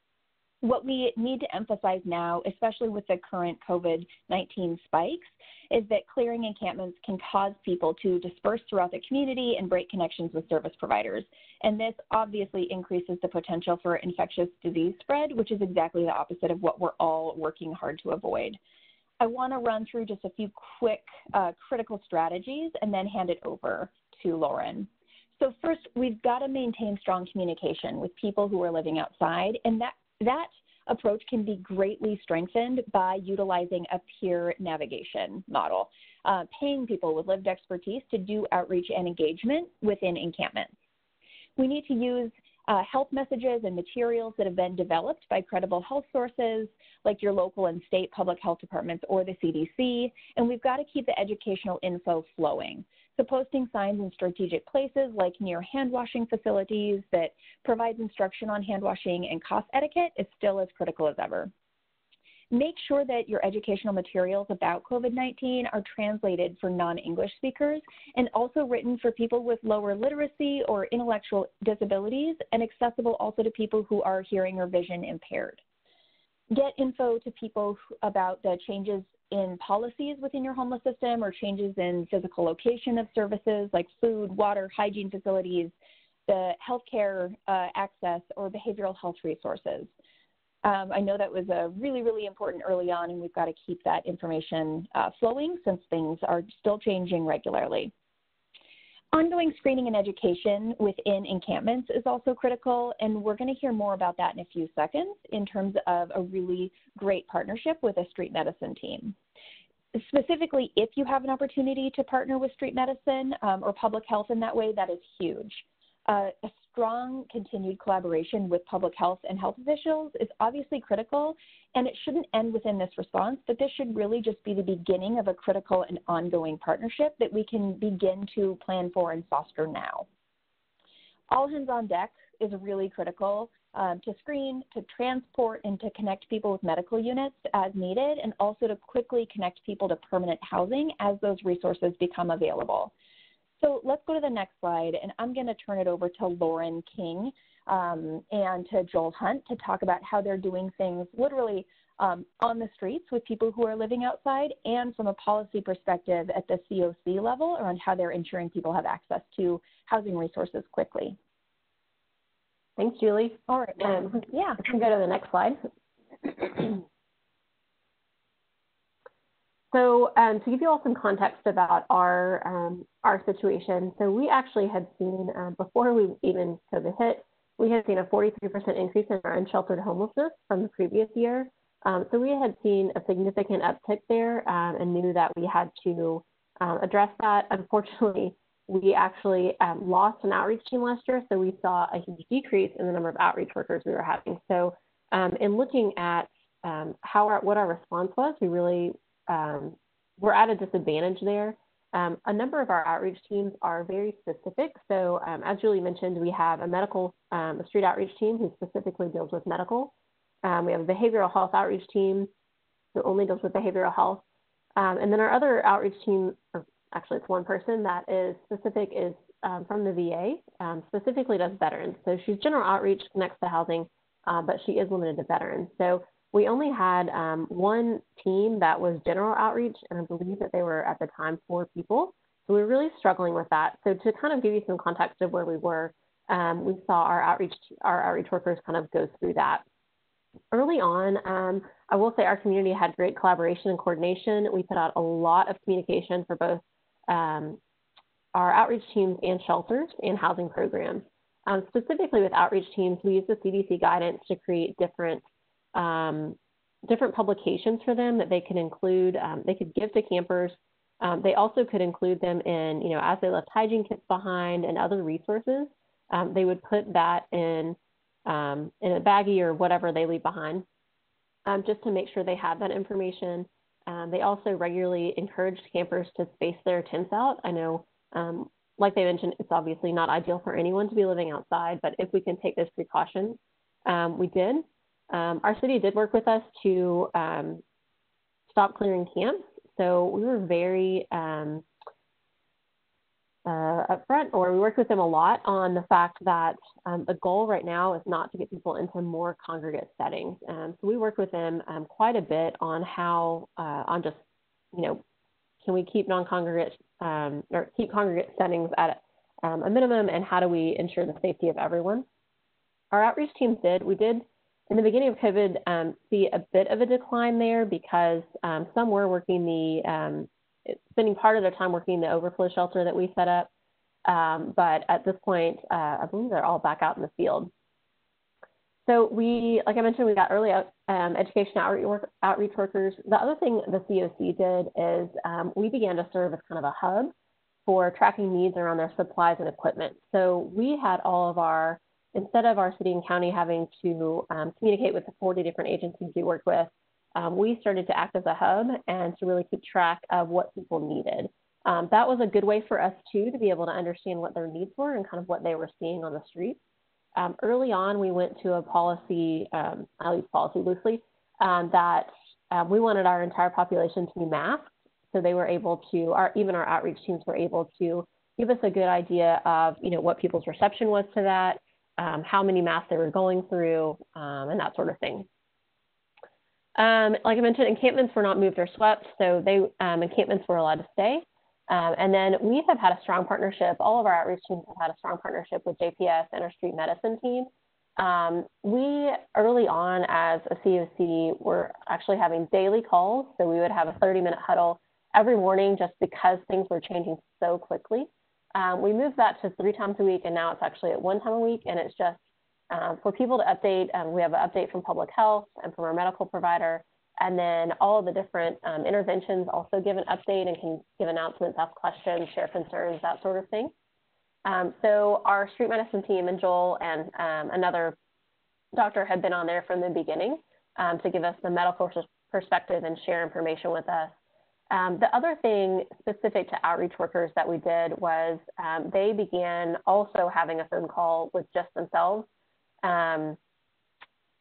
What we need to emphasize now, especially with the current COVID 19 spikes, is that clearing encampments can cause people to disperse throughout the community and break connections with service providers. And this obviously increases the potential for infectious disease spread, which is exactly the opposite of what we're all working hard to avoid. I want to run through just a few quick uh, critical strategies and then hand it over to Lauren. So first, we've got to maintain strong communication with people who are living outside, and that that approach can be greatly strengthened by utilizing a peer navigation model, uh, paying people with lived expertise to do outreach and engagement within encampments. We need to use uh, health messages and materials that have been developed by credible health sources like your local and state public health departments or the CDC, and we've got to keep the educational info flowing. So posting signs in strategic places like near hand washing facilities that provides instruction on hand washing and cough etiquette is still as critical as ever. Make sure that your educational materials about COVID-19 are translated for non-English speakers and also written for people with lower literacy or intellectual disabilities and accessible also to people who are hearing or vision impaired. Get info to people about the changes in policies within your homeless system or changes in physical location of services like food, water, hygiene facilities, the healthcare uh, access, or behavioral health resources. Um, I know that was a really, really important early on, and we've got to keep that information uh, flowing since things are still changing regularly. Ongoing screening and education within encampments is also critical, and we're going to hear more about that in a few seconds in terms of a really great partnership with a street medicine team. Specifically, if you have an opportunity to partner with street medicine um, or public health in that way, that is huge. Uh, a strong continued collaboration with public health and health officials is obviously critical, and it shouldn't end within this response, but this should really just be the beginning of a critical and ongoing partnership that we can begin to plan for and foster now. All hands on deck is really critical um, to screen, to transport, and to connect people with medical units as needed, and also to quickly connect people to permanent housing as those resources become available. So let's go to the next slide, and I'm going to turn it over to Lauren King um, and to Joel Hunt to talk about how they're doing things literally um, on the streets with people who are living outside and from a policy perspective at the COC level around how they're ensuring people have access to housing resources quickly. Thanks, Julie. All right. Um, yeah, we can go to the next slide. So um, to give you all some context about our um, our situation, so we actually had seen um, before we even COVID hit, we had seen a 43% increase in our unsheltered homelessness from the previous year. Um, so we had seen a significant uptick there um, and knew that we had to um, address that. Unfortunately, we actually lost an outreach team last year, so we saw a huge decrease in the number of outreach workers we were having. So in looking at how our, what our response was, we really um, we're at a disadvantage there. Um, a number of our outreach teams are very specific. So, um, as Julie mentioned, we have a medical, um, a street outreach team who specifically deals with medical. Um, we have a behavioral health outreach team who only deals with behavioral health. Um, and then our other outreach team, actually, it's one person that is specific, is from the VA, specifically does veterans. So, she's general outreach next to housing, uh, but she is limited to veterans. So, we only had um, one team that was general outreach, and I believe that they were at the time four people. So we were really struggling with that. So to kind of give you some context of where we were, um, we saw our outreach our outreach workers kind of go through that. Early on, um, I will say our community had great collaboration and coordination. We put out a lot of communication for both um, our outreach teams and shelters and housing programs. Um, specifically with outreach teams, we used the CDC guidance to create different um, different publications for them that they can include. Um, they could give to campers. Um, they also could include them in, you know, as they left hygiene kits behind and other resources. Um, they would put that in um, in a baggie or whatever they leave behind, um, just to make sure they have that information. they also regularly encouraged campers to space their tents out. I know, like they mentioned, it's obviously not ideal for anyone to be living outside, but if we can take those precautions, we did. Um, our city did work with us to um, stop clearing camps. So we were very um, uh, upfront, or we worked with them a lot on the fact that um, the goal right now is not to get people into more congregate settings. Um, so we worked with them um, quite a bit on how, uh, on just, you know, can we keep non-congregate or keep congregate settings at a minimum, and how do we ensure the safety of everyone? Our outreach teams did. We did in the beginning of COVID, um, see a bit of a decline there because um, some were working the, um, spending part of their time working the overflow shelter that we set up. Um, but at this point, uh, I believe they're all back out in the field. So we, like I mentioned, we got early out, um, education outreach, work, outreach, workers. The other thing the COC did is um, we began to serve as kind of a hub for tracking needs around their supplies and equipment. So we had all of our instead of our city and county having to um, communicate with the 40 different agencies we work with, um, we started to act as a hub and to really keep track of what people needed. Um, that was a good way for us too to be able to understand what their needs were and kind of what they were seeing on the street. Um, early on, we went to a policy, um, I'll use policy loosely, um, that uh, we wanted our entire population to be masked. So they were able to, our, even our outreach teams were able to give us a good idea of, you know, what people's reception was to that, um, how many masks they were going through, um, and that sort of thing. Um, like I mentioned, encampments were not moved or swept, so they um, encampments were allowed to stay. Um, and then we have had a strong partnership. All of our outreach teams have had a strong partnership with JPS and our street medicine team. Um, we early on as a COC were actually having daily calls, so we would have a 30-minute huddle every morning just because things were changing so quickly. Um, we moved that to three times a week, and now it's actually at one time a week, and it's just um, for people to update. Um, we have an update from public health and from our medical provider, and then all of the different um, interventions also give an update and can give announcements, ask questions, share concerns, that sort of thing. Um, so our street medicine team and Joel and um, another doctor had been on there from the beginning to give us the medical perspective and share information with us. Um, the other thing specific to outreach workers that we did was um, they began also having a phone call with just themselves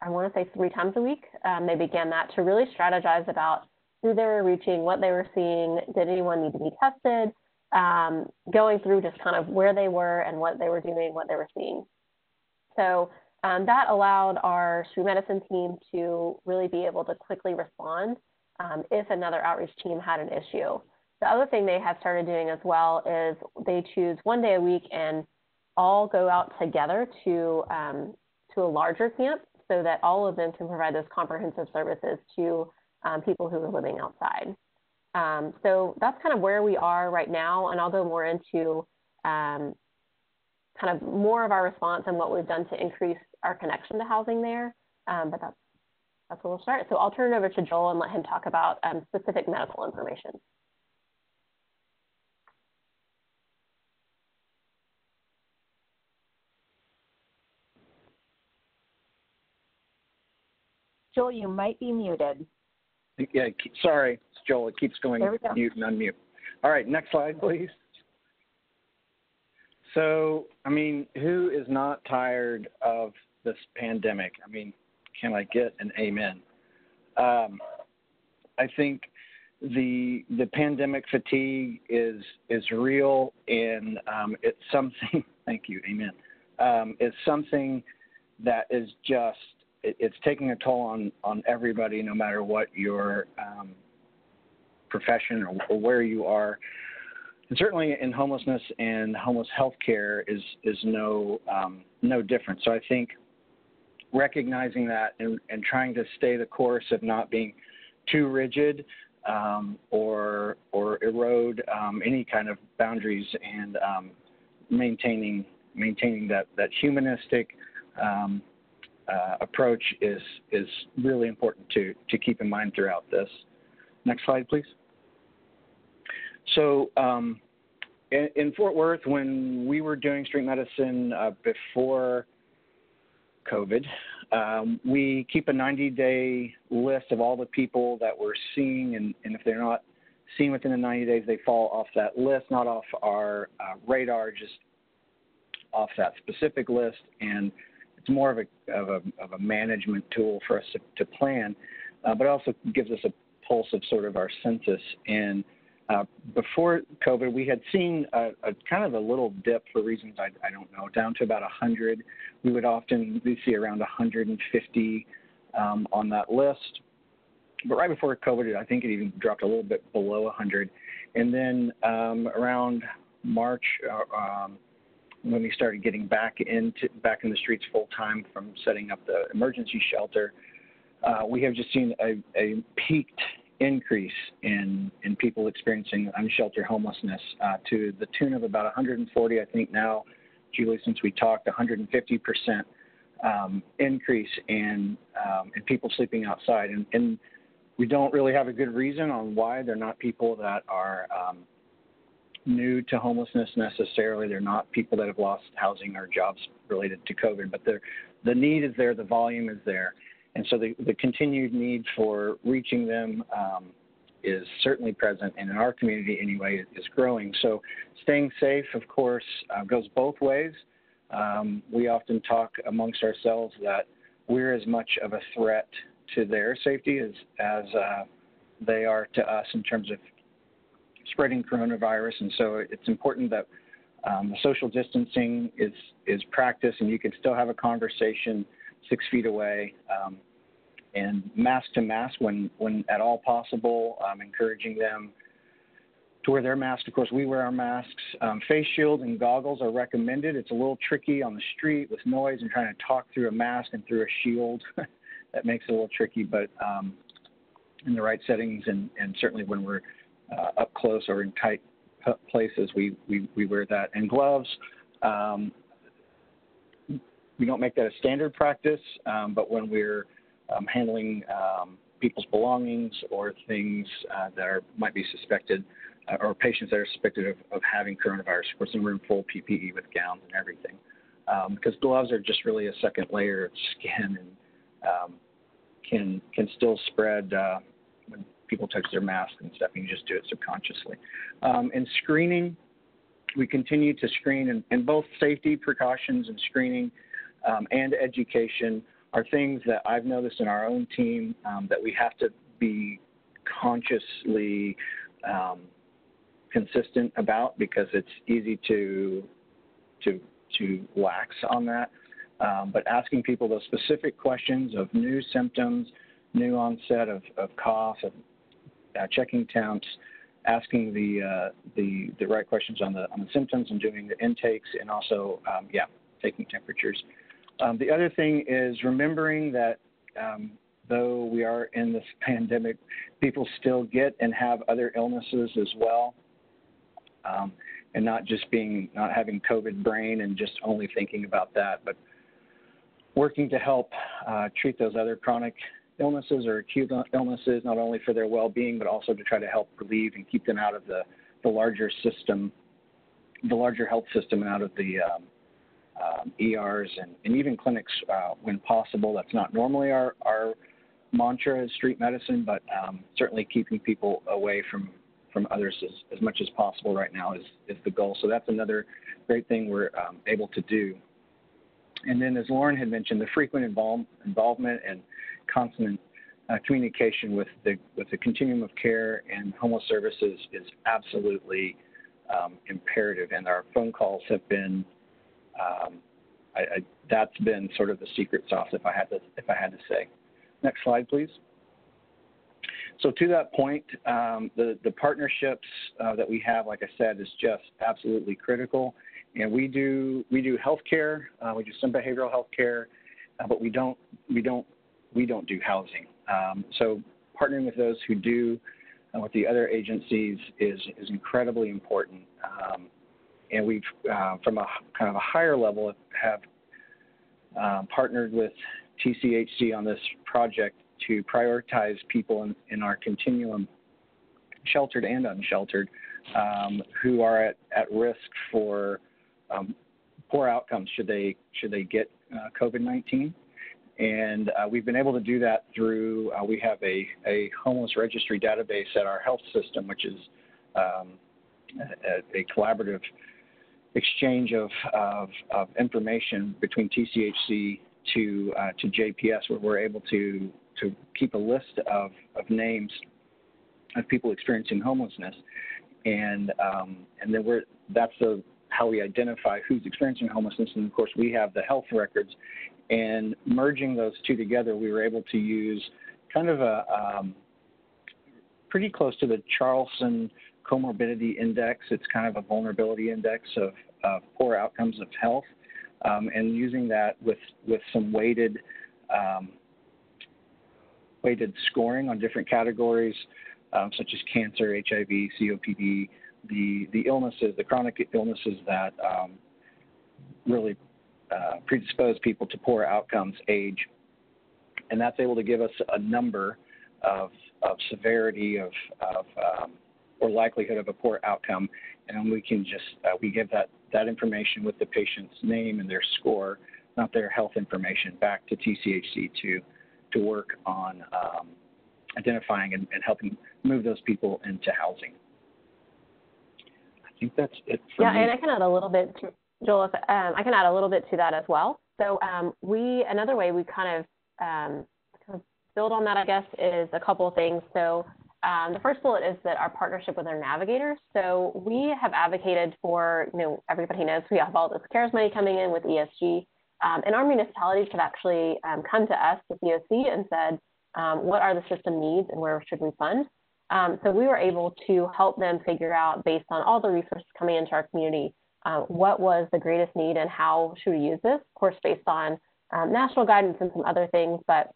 I want to say three times a week. Um, they began that to really strategize about who they were reaching, what they were seeing, did anyone need to be tested, um, going through just kind of where they were and what they were doing, what they were seeing. So um, that allowed our street medicine team to really be able to quickly respond um, if another outreach team had an issue. The other thing they have started doing as well is they choose one day a week and all go out together to um, to a larger camp so that all of them can provide those comprehensive services to um, people who are living outside. Um, so that's kind of where we are right now, and I'll go more into um, kind of more of our response and what we've done to increase our connection to housing there. Um, but that's that's where we'll start. So I'll turn it over to Joel and let him talk about um, specific medical information. Joel, you might be muted. Yeah, sorry, it's Joel. It keeps going mute and unmute. All right, next slide, please. So, I mean, who is not tired of this pandemic? I mean, can I get an amen? Um, I think the the pandemic fatigue is is real, and um, it's something. Thank you, amen. Um, it's something that is just it, it's taking a toll on on everybody, no matter what your um, profession or, or, where you are. And certainly in homelessness and homeless health care is is no um, no different. So I think recognizing that and, and trying to stay the course of not being too rigid um, or or erode um, any kind of boundaries and um, maintaining maintaining that that humanistic um, uh, approach is is really important to to keep in mind throughout this. Next slide, please. So um, in, in, Fort Worth, when we were doing street medicine uh, before COVID, um, we keep a 90-day list of all the people that we're seeing, and, and, if they're not seen within the 90 days, they fall off that list, not off our uh, radar, just off that specific list, and it's more of a, of a, of a management tool for us to, to plan, uh, but also gives us a pulse of sort of our census. And uh, before COVID, we had seen a, a, kind of a little dip for reasons I, I don't know, down to about 100. We would often see around 150 um, on that list. But right before COVID, I think it even dropped a little bit below 100. And then um, around March, uh, um, when we started getting back into back in the streets full time from setting up the emergency shelter, uh, we have just seen a, a, peaked increase in in people experiencing unsheltered homelessness uh, to the tune of about 140. I think now, Julie, since we talked, 150 percent um, increase in um, in people sleeping outside, and, and we don't really have a good reason on why they're not people that are um, new to homelessness necessarily. They're not people that have lost housing or jobs related to COVID, but the need is there, the volume is there. And so the, the continued need for reaching them um, is certainly present, and in our community anyway, is growing. So, staying safe, of course, uh, goes both ways. Um, we often talk amongst ourselves that we're as much of a threat to their safety as as uh, they are to us in terms of spreading coronavirus, and so it's important that um, the social distancing is is practiced, and you can still have a conversation six feet away, um, and mask to mask when when at all possible, um, encouraging them to wear their mask. Of course, we wear our masks. Um, face shield and goggles are recommended. It's a little tricky on the street with noise and trying to talk through a mask and through a shield. that makes it a little tricky, but um, in the right settings and, and certainly when we're uh, up close or in tight places, we, we, we wear that. And gloves, um, we don't make that a standard practice, um, but when we're um, handling um, people's belongings or things uh, that are, might be suspected, uh, or patients that are suspected of, of having coronavirus, of course, we're in full PPE with gowns and everything. Um, because gloves are just really a second layer of skin and um, can can still spread uh, when people touch their mask and stuff. And you just do it subconsciously. Um, and screening, we continue to screen, and, and both safety precautions and screening um, and education are things that I've noticed in our own team um, that we have to be consciously um, consistent about because it's easy to to to lax on that. Um, but asking people those specific questions of new symptoms, new onset of, of cough, of, uh, checking temps, asking the, uh, the the right questions on the on the symptoms and doing the intakes, and also um, yeah, taking temperatures. Um, the other thing is remembering that um, though we are in this pandemic, people still get and have other illnesses as well. Um, and not just being not having COVID brain and just only thinking about that, but working to help uh, treat those other chronic illnesses or acute illnesses, not only for their well-being, but also to try to help relieve and keep them out of the, the larger system, the larger health system, and out of the um, um, ERs and, and, even clinics uh, when possible. That's not normally our, our mantra as street medicine, but um, certainly keeping people away from from others as, as much as possible right now is, is the goal. So that's another great thing we're um, able to do. And then, as Lauren had mentioned, the frequent involve, involvement and constant uh, communication with the with the continuum of care and homeless services is absolutely um, imperative. And our phone calls have been um, I, I, that's been sort of the secret sauce, if I had to if I had to say. Next slide, please. So to that point, um, the the partnerships uh, that we have, like I said, is just absolutely critical. And we do we do healthcare, uh, we do some behavioral healthcare, uh, but we don't we don't we don't do housing. Um, so partnering with those who do, uh, with the other agencies, is is incredibly important. Um, and we've uh, from a kind of a higher level have um, partnered with TCHC on this project to prioritize people in, in our continuum, sheltered and unsheltered, um, who are at, at risk for um, poor outcomes should they should they get uh, COVID-19. And uh, we've been able to do that through uh, we have a, a homeless registry database at our health system, which is um, a, a, collaborative exchange of, of, of, information between TCHC to uh, to JPS, where we're able to to keep a list of, of names of people experiencing homelessness, and um, and then we're that's the how we identify who's experiencing homelessness, and of course we have the health records, and merging those two together, we were able to use kind of a um, pretty close to the Charlson comorbidity index. It's kind of a vulnerability index of, of poor outcomes of health, um, and using that with with some weighted um, weighted scoring on different categories, um, such as cancer, HIV, COPD, the, the illnesses, the chronic illnesses that um, really uh, predispose people to poor outcomes, age. And that's able to give us a number of, of severity of, of um, or likelihood of a poor outcome. And we can just, uh, we give that, that information with the patient's name and their score, not their health information, back to TCHC to to work on um, identifying and, and, helping move those people into housing. I think that's it yeah, me. and I can add a little bit, to, Joel. If, um, I can add a little bit to that as well. So um, we another way we kind of, um, kind of build on that, I guess, is a couple of things. So um, the first bullet is that our partnership with our navigators. So we have advocated for, you know, everybody knows we have all this CARES money coming in with ESG. Um, and our municipalities have actually um, come to us, the COC, and said, um, what are the system needs and where should we fund? Um, so we were able to help them figure out, based on all the resources coming into our community, uh, what was the greatest need and how should we use this? Of course, based on national guidance and some other things. But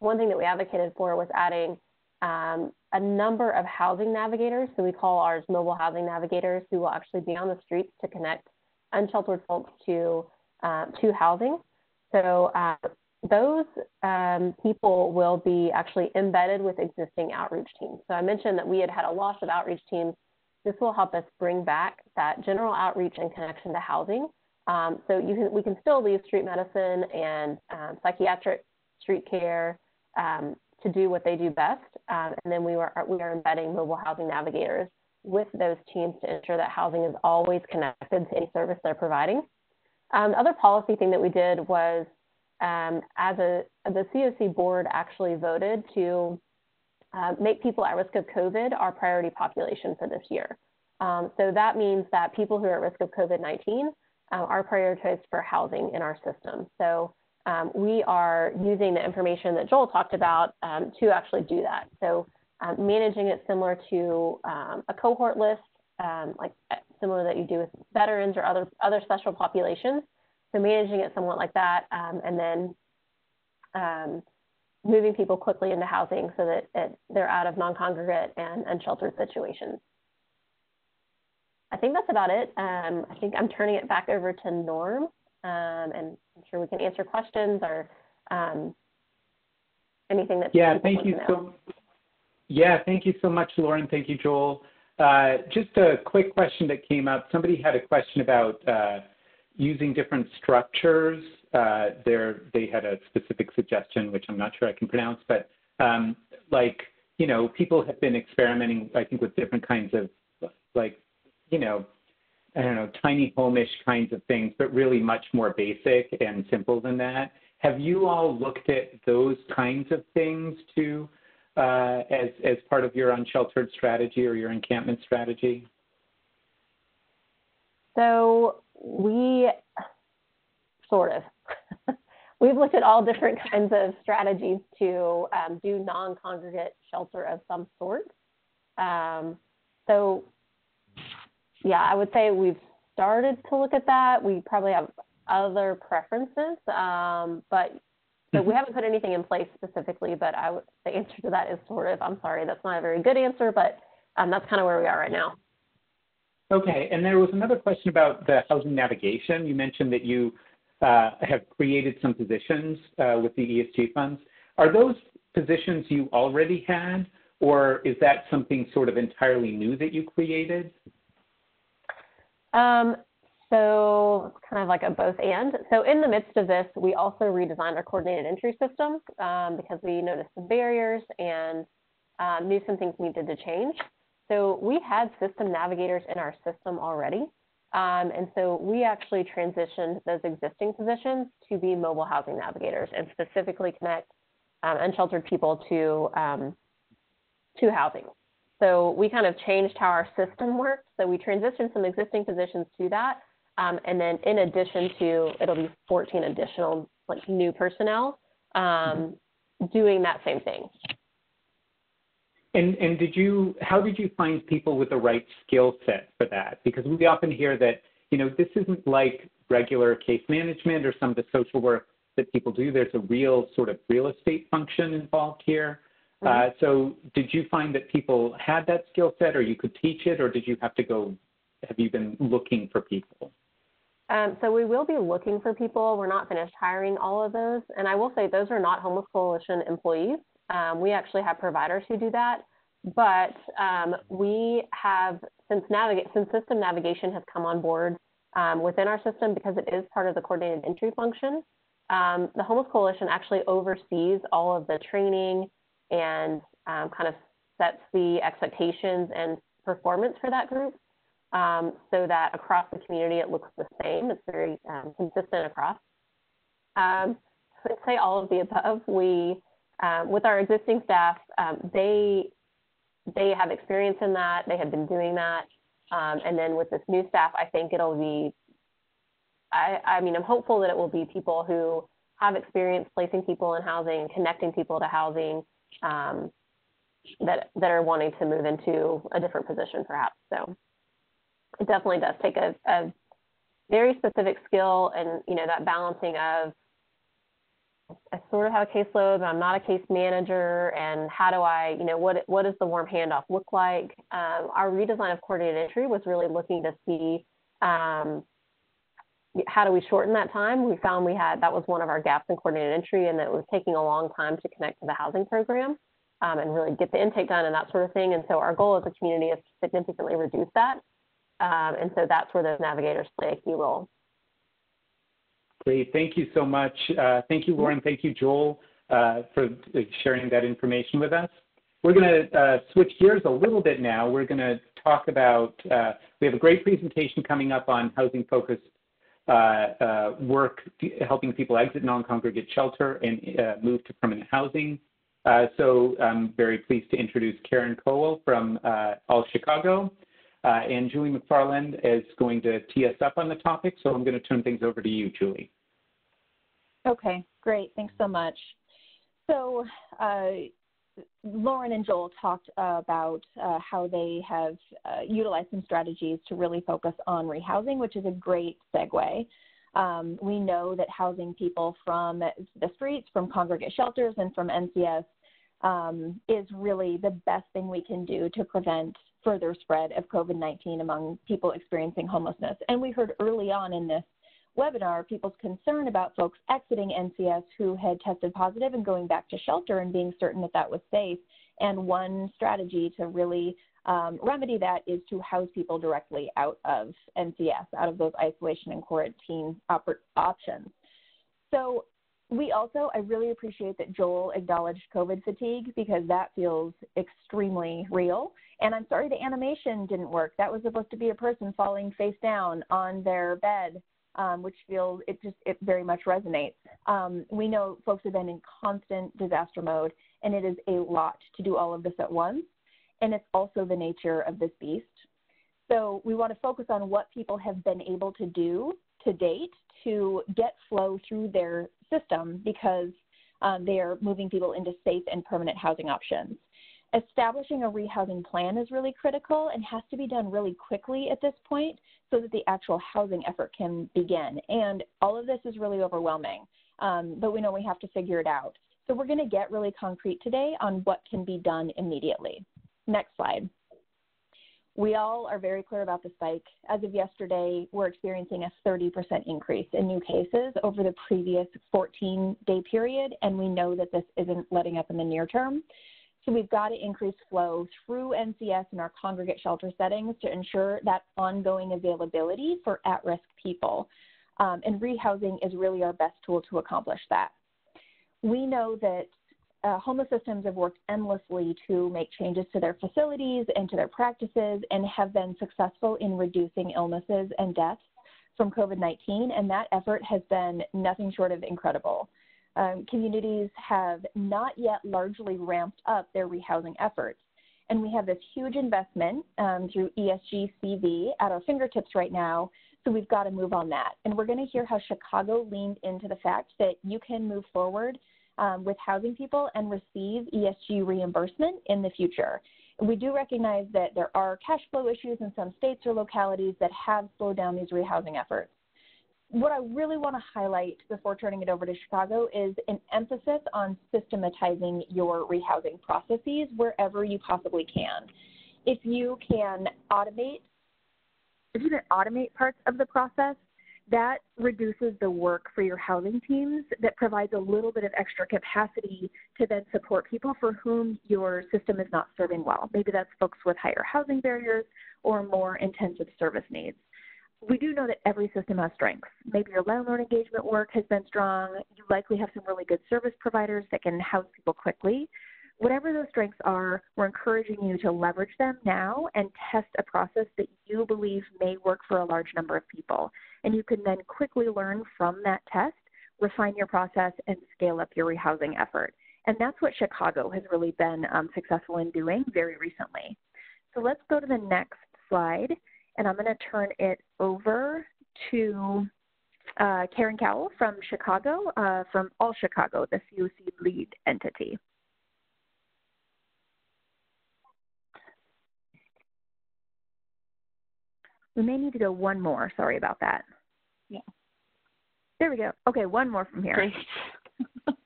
one thing that we advocated for was adding um, a number of housing navigators. So we call ours mobile housing navigators who will actually be on the streets to connect unsheltered folks to, uh, to housing. So uh, those um, people will be actually embedded with existing outreach teams. So I mentioned that we had had a loss of outreach teams. This will help us bring back that general outreach and connection to housing. Um, so can, we can still leave street medicine and um, psychiatric street care um, to do what they do best. Um, and then we, were, we are embedding mobile housing navigators with those teams to ensure that housing is always connected to any service they're providing. Um, the other policy thing that we did was um, as a, the COC board actually voted to uh, make people at risk of COVID our priority population for this year. Um, so that means that people who are at risk of COVID-19 uh, are prioritized for housing in our system. So um, we are using the information that Joel talked about um, to actually do that. So um, managing it similar to um, a cohort list, um, like uh, similar that you do with veterans or other, other special populations. So managing it somewhat like that, um, and then moving people quickly into housing so that it, they're out of non-congregate and unsheltered situations. I think that's about it. I think I'm turning it back over to Norm um, and I'm sure we can answer questions or um, anything that. Yeah, thank you so. Yeah, thank you so much, Lauren. Thank you, Joel. Uh, just a quick question that came up. Somebody had a question about uh, using different structures. Uh, there, they had a specific suggestion, which I'm not sure I can pronounce, but um, like you know, people have been experimenting, I think, with different kinds of like you know I don't know, tiny home-ish kinds of things, but really much more basic and simple than that. Have you all looked at those kinds of things too uh, as, as part of your unsheltered strategy or your encampment strategy? So we sort of. We've looked at all different kinds of strategies to um, do non-congregate shelter of some sort. Um, so yeah, I would say we've started to look at that. We probably have other preferences, um, but so we mm-hmm. haven't put anything in place specifically. But I would, the answer to that is sort of. I'm sorry, that's not a very good answer, but um, that's kind of where we are right now. Okay, and there was another question about the housing navigation. You mentioned that you uh, have created some positions uh, with the ESG funds. Are those positions you already had, or is that something sort of entirely new that you created? Um, so kind of like a both and. So in the midst of this, we also redesigned our coordinated entry system um, because we noticed some barriers and um, knew some things needed to change. So we had system navigators in our system already. Um, and so we actually transitioned those existing positions to be mobile housing navigators and specifically connect um, unsheltered people to, um, to housing. So we kind of changed how our system works. So we transitioned some existing positions to that. Um, and then in addition to, it'll be 14 additional like new personnel um, doing that same thing. And, and did you, how did you find people with the right skill set for that? Because we often hear that, you know, this isn't like regular case management or some of the social work that people do. There's a real sort of real estate function involved here. Mm-hmm. Uh, so did you find that people had that skill set or you could teach it or did you have to go, have you been looking for people? Um, so we will be looking for people. We're not finished hiring all of those. And I will say those are not Homeless Coalition employees. Um, we actually have providers who do that. But um, we have, since, navigate, since system navigation has come on board um, within our system because it is part of the coordinated entry function, um, the Homeless Coalition actually oversees all of the training and um, kind of sets the expectations and performance for that group um, so that across the community it looks the same. It's very um, consistent across. Um, I'd say all of the above. We, um, with our existing staff, um, they they have experience in that. They have been doing that, um, and then with this new staff, I think it'll be. I, I mean, I'm hopeful that it will be people who have experience placing people in housing, connecting people to housing, um, that that are wanting to move into a different position, perhaps. So it definitely does take a, a very specific skill and you know that balancing of I sort of have a caseload, but I'm not a case manager. And how do I, you know, what what does the warm handoff look like? Um, our redesign of coordinated entry was really looking to see um, how do we shorten that time. We found we had that was one of our gaps in coordinated entry, and that it was taking a long time to connect to the housing program um, and really get the intake done and that sort of thing. And so our goal as a community is to significantly reduce that. Um, and so that's where those navigators play a key role. Great. Thank you so much. Uh, thank you, Lauren. Thank you, Joel, uh, for sharing that information with us. We're going to uh, switch gears a little bit now. We're going to talk about, uh, we have a great presentation coming up on housing focused uh, uh, Uh, uh, work, helping people exit non-congregate shelter and uh, move to permanent housing. so I'm very pleased to introduce Karen Cowell from All Chicago. Uh, and Julie McFarland is going to tee us up on the topic, so I'm going to turn things over to you, Julie. Okay, great. Thanks so much. So, uh, Lauren and Joel talked about uh, how they have uh, utilized some strategies to really focus on rehousing, which is a great segue. Um, we know that housing people from the streets, from congregate shelters, and from NCS um, is really the best thing we can do to prevent further spread of COVID 19 among people experiencing homelessness. And we heard early on in this webinar people's concern about folks exiting NCS who had tested positive and going back to shelter and being certain that that was safe. And one strategy to really um, remedy that is to house people directly out of NCS, out of those isolation and quarantine op- options. So we also, I really appreciate that Joel acknowledged COVID fatigue because that feels extremely real. And I'm sorry the animation didn't work. That was supposed to be a person falling face down on their bed, um, which feels, it just, it very much resonates. Um, we know folks have been in constant disaster mode, and it is a lot to do all of this at once. And it's also the nature of this beast. So we want to focus on what people have been able to do to date to get flow through their system because um, they are moving people into safe and permanent housing options. Establishing a rehousing plan is really critical and has to be done really quickly at this point so that the actual housing effort can begin. And all of this is really overwhelming, um, but we know we have to figure it out. So we're going to get really concrete today on what can be done immediately. Next slide. We all are very clear about the spike. As of yesterday, we're experiencing a 30% increase in new cases over the previous 14 day period, and we know that this isn't letting up in the near term. So we've got to increase flow through NCS and our congregate shelter settings to ensure that ongoing availability for at risk people. Um, and rehousing is really our best tool to accomplish that. We know that uh, homeless systems have worked endlessly to make changes to their facilities and to their practices and have been successful in reducing illnesses and deaths from COVID 19, and that effort has been nothing short of incredible. Um, communities have not yet largely ramped up their rehousing efforts. And we have this huge investment um, through ESG CV at our fingertips right now. So we've got to move on that. And we're going to hear how Chicago leaned into the fact that you can move forward um, with housing people and receive ESG reimbursement in the future. We do recognize that there are cash flow issues in some states or localities that have slowed down these rehousing efforts. What I really want to highlight before turning it over to Chicago is an emphasis on systematizing your rehousing processes wherever you possibly can. If you can automate, if you can automate parts of the process, that reduces the work for your housing teams that provides a little bit of extra capacity to then support people for whom your system is not serving well. Maybe that's folks with higher housing barriers or more intensive service needs. We do know that every system has strengths. Maybe your landlord engagement work has been strong. You likely have some really good service providers that can house people quickly. Whatever those strengths are, we're encouraging you to leverage them now and test a process that you believe may work for a large number of people. And you can then quickly learn from that test, refine your process, and scale up your rehousing effort. And that's what Chicago has really been um, successful in doing very recently. So let's go to the next slide, and I'm going to turn it over to uh, Karen Cowell from Chicago, uh, from All Chicago, the COC lead entity. We may need to go one more. Sorry about that. Yeah. There we go. Okay, one more from here. Great.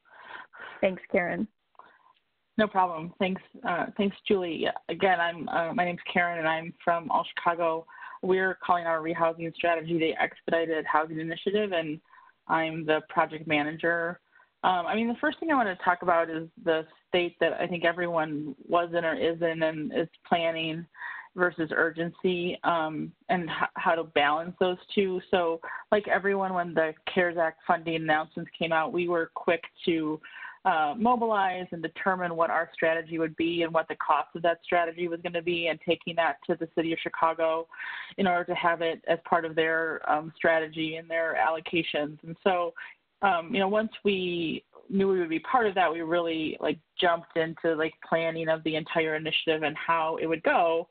Thanks, Karen. No problem. Thanks, uh, thanks, Julie. Again, I'm uh, my name's Karen, and I'm from All Chicago. We're calling our rehousing strategy the Expedited Housing Initiative, and I'm the project manager. Um, I mean, the first thing I want to talk about is the state that I think everyone was in or is in and is planning versus urgency um, and h- how to balance those two. So, like everyone, when the CARES Act funding announcements came out, we were quick to uh, mobilize and determine what our strategy would be and what the cost of that strategy was going to be, and taking that to the city of Chicago in order to have it as part of their um, strategy and their allocations. And so, um, you know, once we knew we would be part of that, we really like jumped into like planning of the entire initiative and how it would go.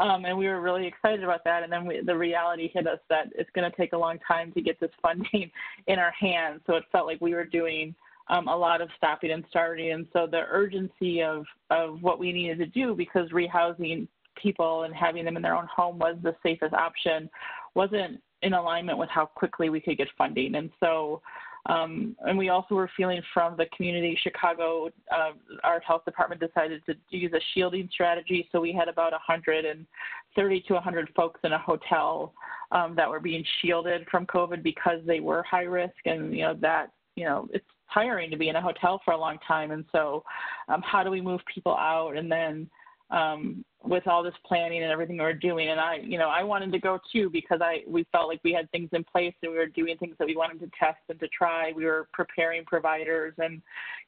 Um, and we were really excited about that. And then we, the reality hit us that it's going to take a long time to get this funding in our hands. So it felt like we were doing um, a lot of stopping and starting. And so the urgency of, of what we needed to do, because rehousing people and having them in their own home was the safest option, wasn't in alignment with how quickly we could get funding. And so um, and we also were feeling from the community, Chicago, uh, our health department decided to use a shielding strategy. So we had about 130 to 100 folks in a hotel um, that were being shielded from COVID because they were high risk. And, you know, that, you know, it's tiring to be in a hotel for a long time. And so um, how do we move people out? And then, um, with all this planning and everything we were doing. And I, you know, I wanted to go too because I we felt like we had things in place and we were doing things that we wanted to test and to try. We were preparing providers and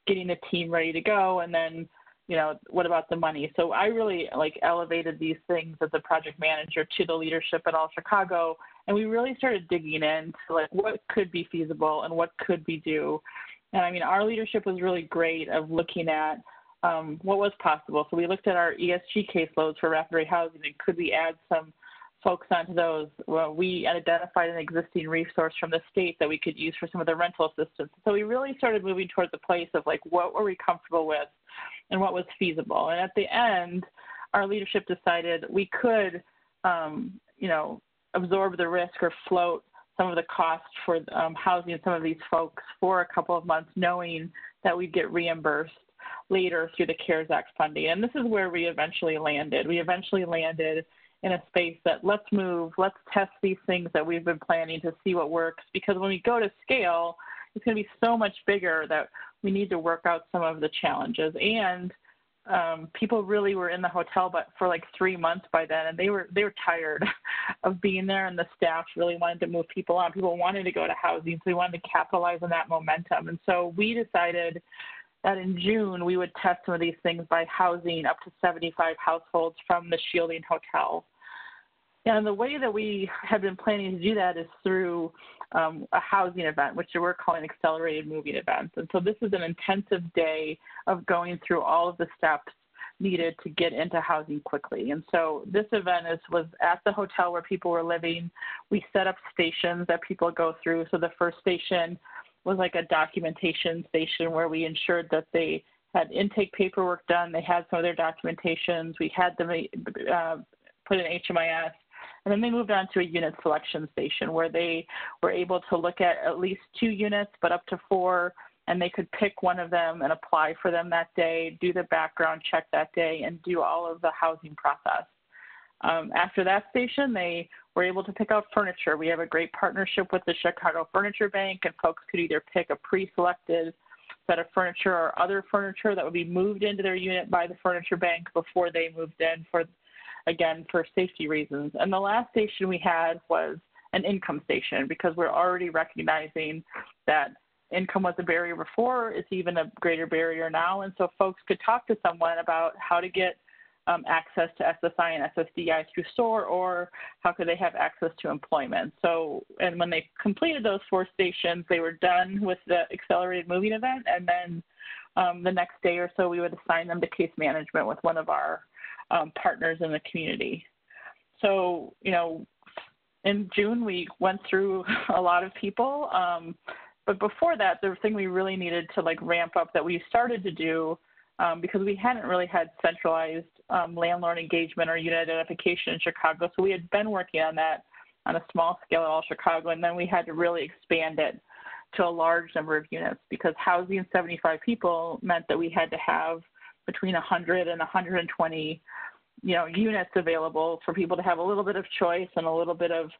getting the team ready to go. And then, you know, what about the money? So I really like elevated these things as a project manager to the leadership at All Chicago. And we really started digging into like what could be feasible and what could we do. And I mean, our leadership was really great of looking at um, what was possible. So we looked at our ESG caseloads for rapid rehousing and could we add some folks onto those? Well, we identified an existing resource from the state that we could use for some of the rental assistance. So we really started moving towards the place of like what were we comfortable with and what was feasible. And at the end, our leadership decided we could, um, you know, absorb the risk or float some of the cost for um, housing some of these folks for a couple of months, knowing that we'd get reimbursed later through the CARES Act funding. And this is where we eventually landed. We eventually landed in a space that let's move, let's test these things that we've been planning to see what works. Because when we go to scale, it's going to be so much bigger that we need to work out some of the challenges. And um, people really were in the hotel, but for like three months by then, and they were they were tired of being there, and the staff really wanted to move people on. People wanted to go to housing, so we wanted to capitalize on that momentum. And so we decided that in June we would test some of these things by housing up to 75 households from the Shielding Hotel. And the way that we have been planning to do that is through um, a housing event, which we're calling accelerated moving events. And so this is an intensive day of going through all of the steps needed to get into housing quickly. And so this event is was at the hotel where people were living. We set up stations that people go through. So the first station was like a documentation station where we ensured that they had intake paperwork done, they had some of their documentations, we had them uh, put in HMIS, and then they moved on to a unit selection station where they were able to look at at least two units, but up to four, and they could pick one of them and apply for them that day, do the background check that day, and do all of the housing process. Um, after that station, they were able to pick out furniture. We have a great partnership with the Chicago Furniture Bank, and folks could either pick a pre selected set of furniture or other furniture that would be moved into their unit by the furniture bank before they moved in for again for safety reasons. And the last station we had was an income station because we're already recognizing that income was a barrier before, it's even a greater barrier now. And so folks could talk to someone about how to get um, access to SSI and SSDI through SOAR, or how could they have access to employment. So, and when they completed those four stations, they were done with the accelerated moving event, and then um, the next day or so, we would assign them to case management with one of our um, partners in the community. So, you know, in June, we went through a lot of people. Um, but before that, the thing we really needed to like ramp up that we started to do um, because we hadn't really had centralized um, landlord engagement or unit identification in Chicago. So we had been working on that on a small scale at all Chicago, and then we had to really expand it to a large number of units because housing 75 people meant that we had to have between 100 and 120 you know units available for people to have a little bit of choice and a little bit of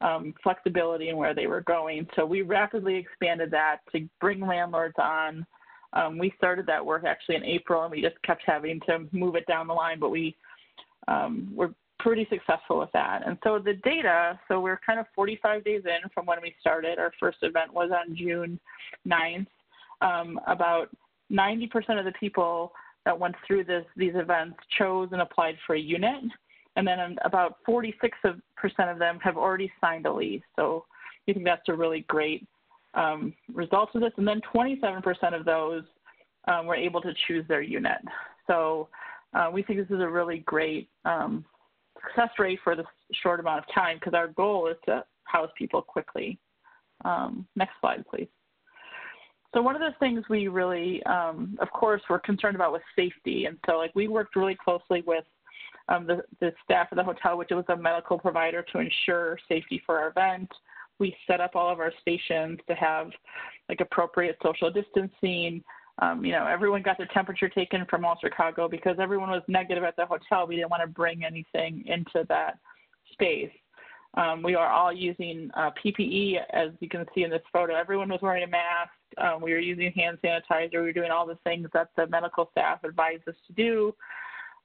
um, flexibility in where they were going. So we rapidly expanded that to bring landlords on. Um, we started that work actually in April, and we just kept having to move it down the line, but we um, were pretty successful with that. And so the data, so we're kind of 45 days in from when we started. Our first event was on June 9th. Um, about 90% of the people that went through this, these events chose and applied for a unit. And then about 46% of them have already signed a lease. So we think that's a really great um, result of this. And then 27% of those um, were able to choose their unit. So uh, we think this is a really great um, success rate for this short amount of time because our goal is to house people quickly. Um, next slide, please. So one of the things we really, um, of course, we're concerned about was safety. And so like we worked really closely with um, the, the staff of the hotel, which was a medical provider to ensure safety for our event. We set up all of our stations to have like appropriate social distancing. Um, you know, everyone got their temperature taken from all Chicago because everyone was negative at the hotel. We didn't want to bring anything into that space. Um, we are all using uh, PPE, as you can see in this photo. Everyone was wearing a mask. Um, we were using hand sanitizer. We were doing all the things that the medical staff advised us to do.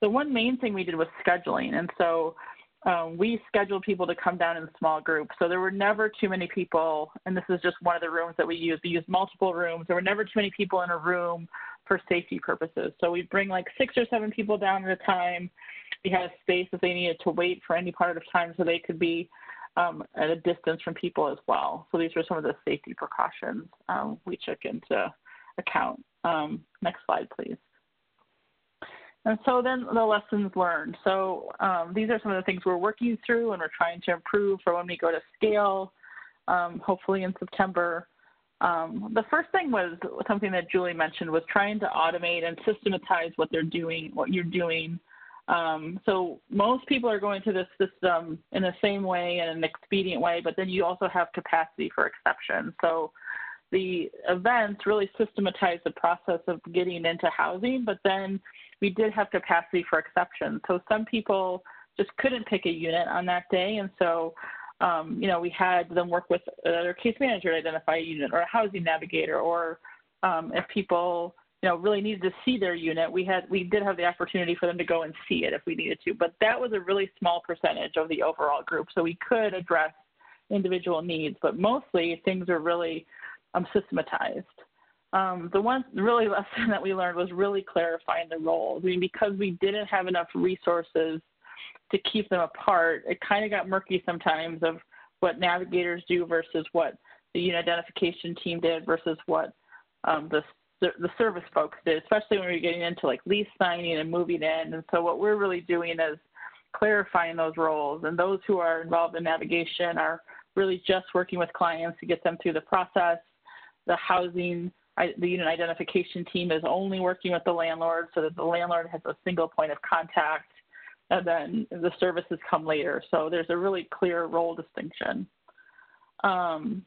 The one main thing we did was scheduling. And so um, we scheduled people to come down in small groups. So there were never too many people, and this is just one of the rooms that we used. We used multiple rooms. There were never too many people in a room for safety purposes. So we bring like six or seven people down at a time. We had a space if they needed to wait for any part of time so they could be um, at a distance from people as well. So these were some of the safety precautions um, we took into account. Um, next slide, please. And so then the lessons learned. So um, these are some of the things we're working through and we're trying to improve for when we go to scale, um, hopefully in September. Um, the first thing was something that Julie mentioned was trying to automate and systematize what they're doing, what you're doing um, so most people are going to this system in the same way and an expedient way, but then you also have capacity for exceptions. So the events really systematize the process of getting into housing, but then we did have capacity for exceptions. So some people just couldn't pick a unit on that day, and so um, you know we had them work with another case manager to identify a unit or a housing navigator, or um, if people you know, really needed to see their unit, we had we did have the opportunity for them to go and see it if we needed to, but that was a really small percentage of the overall group, so we could address individual needs, but mostly things are really um, systematized. Um, the one really lesson that we learned was really clarifying the roles. I mean, because we didn't have enough resources to keep them apart, it kind of got murky sometimes of what navigators do versus what the unit identification team did versus what um, the the service folks did, especially when we are getting into like lease signing and moving in. And so what we're really doing is clarifying those roles. And those who are involved in navigation are really just working with clients to get them through the process. The housing, the unit identification team is only working with the landlord so that the landlord has a single point of contact. And then the services come later. So there's a really clear role distinction. Um,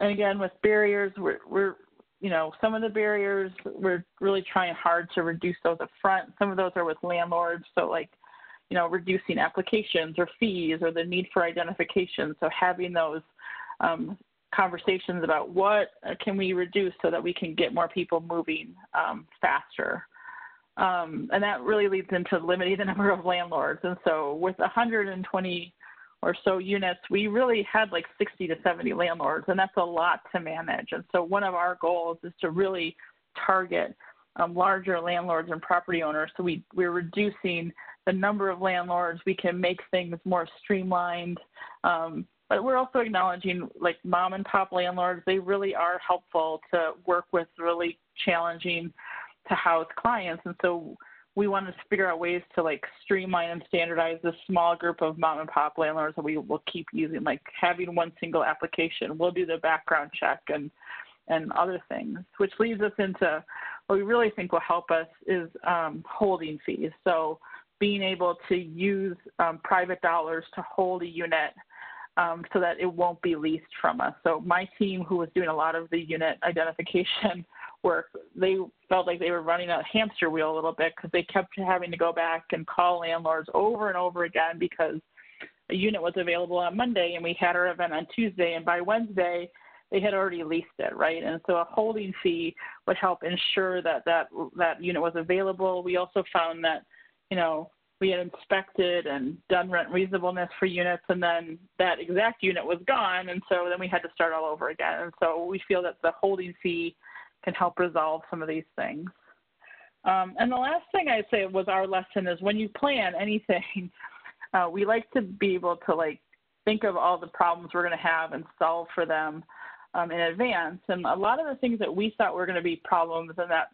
and again, with barriers, we're, we're you know, some of the barriers we're really trying hard to reduce those up front. Some of those are with landlords, so like, you know, reducing applications or fees or the need for identification. So having those um, conversations about what can we reduce so that we can get more people moving um, faster. Um, and that really leads into limiting the number of landlords. And so with 120 or so units, we really had like 60 to 70 landlords, and that's a lot to manage. And so one of our goals is to really target um, larger landlords and property owners. So we, we're reducing the number of landlords. We can make things more streamlined. Um, but we're also acknowledging like mom and pop landlords, they really are helpful to work with really challenging to house clients. And so we wanted to figure out ways to like streamline and standardize this small group of mom and pop landlords that we will keep using, like having one single application. We'll do the background check and and other things, which leads us into what we really think will help us is um, holding fees. So being able to use um, private dollars to hold a unit um, so that it won't be leased from us. So my team, who was doing a lot of the unit identification work, they felt like they were running a hamster wheel a little bit because they kept having to go back and call landlords over and over again because a unit was available on Monday and we had our event on Tuesday, and by Wednesday they had already leased it, right? And so a holding fee would help ensure that that that unit was available. We also found that, you know, we had inspected and done rent reasonableness for units, and then that exact unit was gone, and so then we had to start all over again. And so we feel that the holding fee can help resolve some of these things. Um, and the last thing I'd say was our lesson is when you plan anything, uh, we like to be able to like think of all the problems we're going to have and solve for them um, in advance. And a lot of the things that we thought were going to be problems and that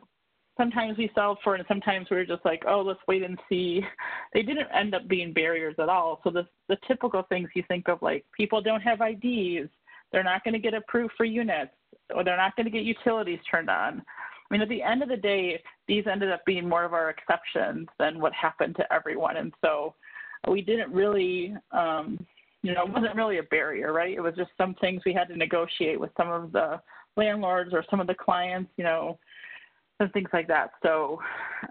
sometimes we solved for and sometimes we are just like, oh, let's wait and see. They didn't end up being barriers at all. So the, the typical things you think of like people don't have IDs, they're not going to get approved for units, or they're not going to get utilities turned on. I mean, at the end of the day, these ended up being more of our exceptions than what happened to everyone. And so we didn't really, um, you know, it wasn't really a barrier, right? It was just some things we had to negotiate with some of the landlords or some of the clients, you know, and things like that. So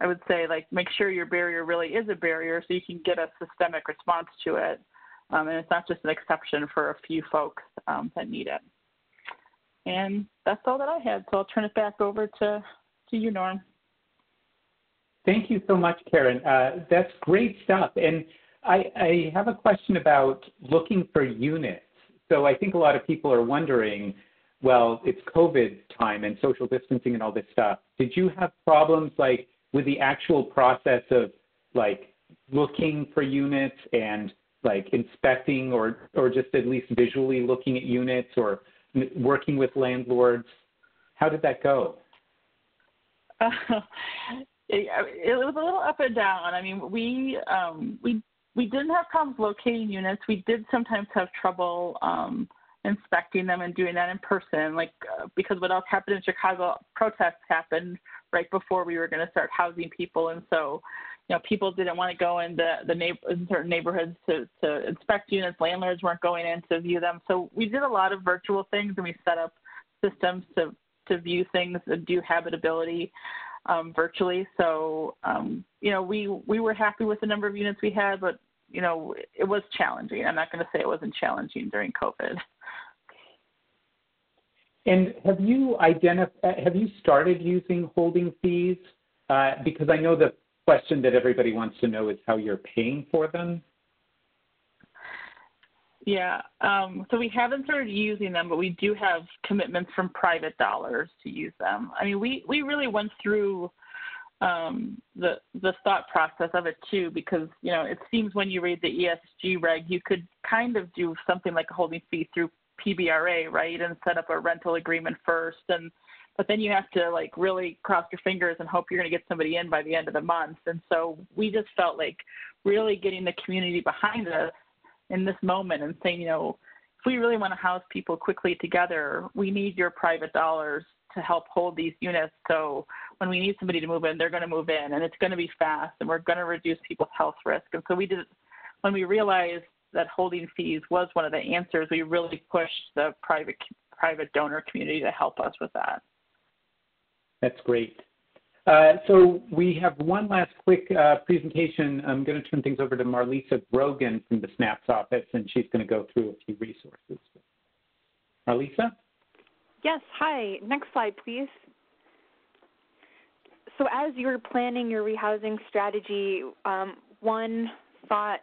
I would say, like, make sure your barrier really is a barrier so you can get a systemic response to it. Um, and it's not just an exception for a few folks um, that need it. And that's all that I had. So I'll turn it back over to, to you, Norm. Thank you so much, Karen. Uh, that's great stuff. And I, I have a question about looking for units. So I think a lot of people are wondering, well, it's COVID time and social distancing and all this stuff. Did you have problems like with the actual process of like looking for units and like inspecting or or just at least visually looking at units or working with landlords? How did that go? Uh, it, it, was a little up and down. I mean, we um, we we didn't have problems locating units. We did sometimes have trouble um, inspecting them and doing that in person, like uh, because what else happened in Chicago? Protests happened right before we were going to start housing people, and so you know people didn't want to go in the the neighbor, in certain neighborhoods to to inspect units. Landlords weren't going in to view them, so we did a lot of virtual things, and we set up systems to to view things and do habitability um, virtually. So um, you know we we were happy with the number of units we had, but you know it was challenging. I'm not going to say it wasn't challenging during COVID. And have you identified, have you started using holding fees? Uh, because I know the question that everybody wants to know is how you're paying for them. Yeah, um, so we haven't started using them, but we do have commitments from private dollars to use them. I mean, we, we really went through um, the the thought process of it too, because you know it seems when you read the ESG reg, you could kind of do something like a holding fee through PBRA, right, and set up a rental agreement first, and but then you have to like really cross your fingers and hope you're going to get somebody in by the end of the month. And so we just felt like really getting the community behind us in this moment and saying, you know, if we really want to house people quickly together, we need your private dollars to help hold these units. So when we need somebody to move in, they're going to move in and it's going to be fast and we're going to reduce people's health risk. And so we did, when we realized that holding fees was one of the answers. We really pushed the private private donor community to help us with that. That's great. Uh, so we have one last quick uh, presentation. I'm going to turn things over to Marlisa Brogan from the SNAPS office, and she's going to go through a few resources. Marlisa? Yes, hi. Next slide, please. So as you're planning your rehousing strategy, um, one thought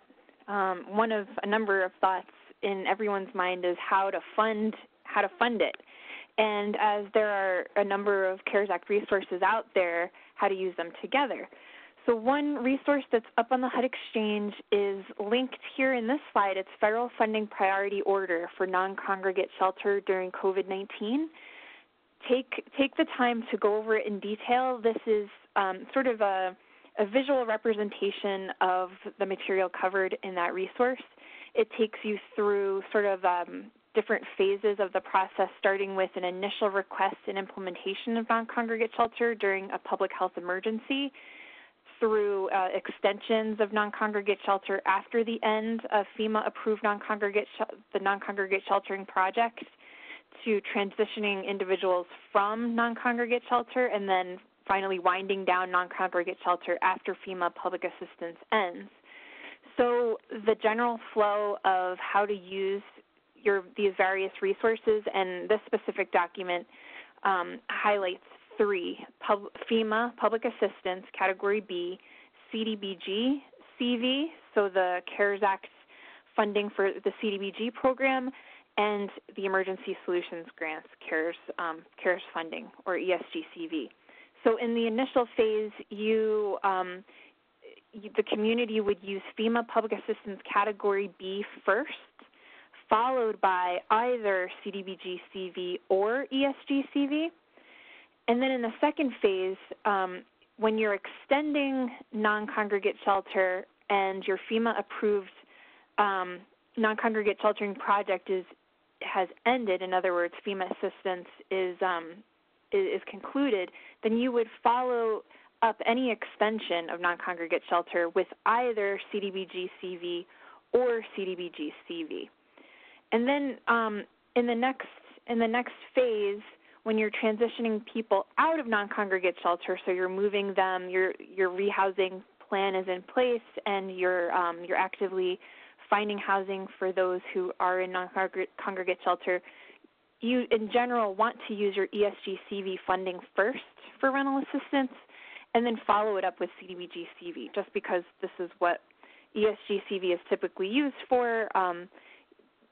um, one of a number of thoughts in everyone's mind is how to fund how to fund it. And as there are a number of CARES Act resources out there, how to use them together. So one resource that's up on the HUD Exchange is linked here in this slide. It's Federal Funding Priority Order for Non-Congregate Shelter during COVID-19. Take, take the time to go over it in detail. This is um, sort of a, a visual representation of the material covered in that resource. It takes you through sort of um, different phases of the process, starting with an initial request and implementation of non-congregate shelter during a public health emergency, through uh, extensions of non-congregate shelter after the end of FEMA-approved non-congregate the non-congregate sheltering project, to transitioning individuals from non-congregate shelter, and then finally winding down non-congregate shelter after FEMA public assistance ends. So the general flow of how to use your these various resources and this specific document um, highlights three pub, FEMA public assistance category B, CDBG CV, so the CARES Act funding for the CDBG program, and the Emergency Solutions Grants CARES um, CARES funding or ESGCV. So in the initial phase, you um, the community would use FEMA Public Assistance Category B first, followed by either CDBG CV or ESG CV. And then in the second phase, um, when you're extending non congregate shelter and your FEMA approved um, non congregate sheltering project is has ended, in other words, FEMA assistance is, um, is, concluded, then you would follow up any extension of non congregate shelter with either CDBG CV or CDBG CV. And then um, in the next in the next phase, when you're transitioning people out of non-congregate shelter, so you're moving them, your your rehousing plan is in place, and you're um, you're actively finding housing for those who are in non-congregate shelter. You, in general, want to use your ESG CV funding first for rental assistance, and then follow it up with CDBG CV, just because this is what ESG CV is typically used for. Um,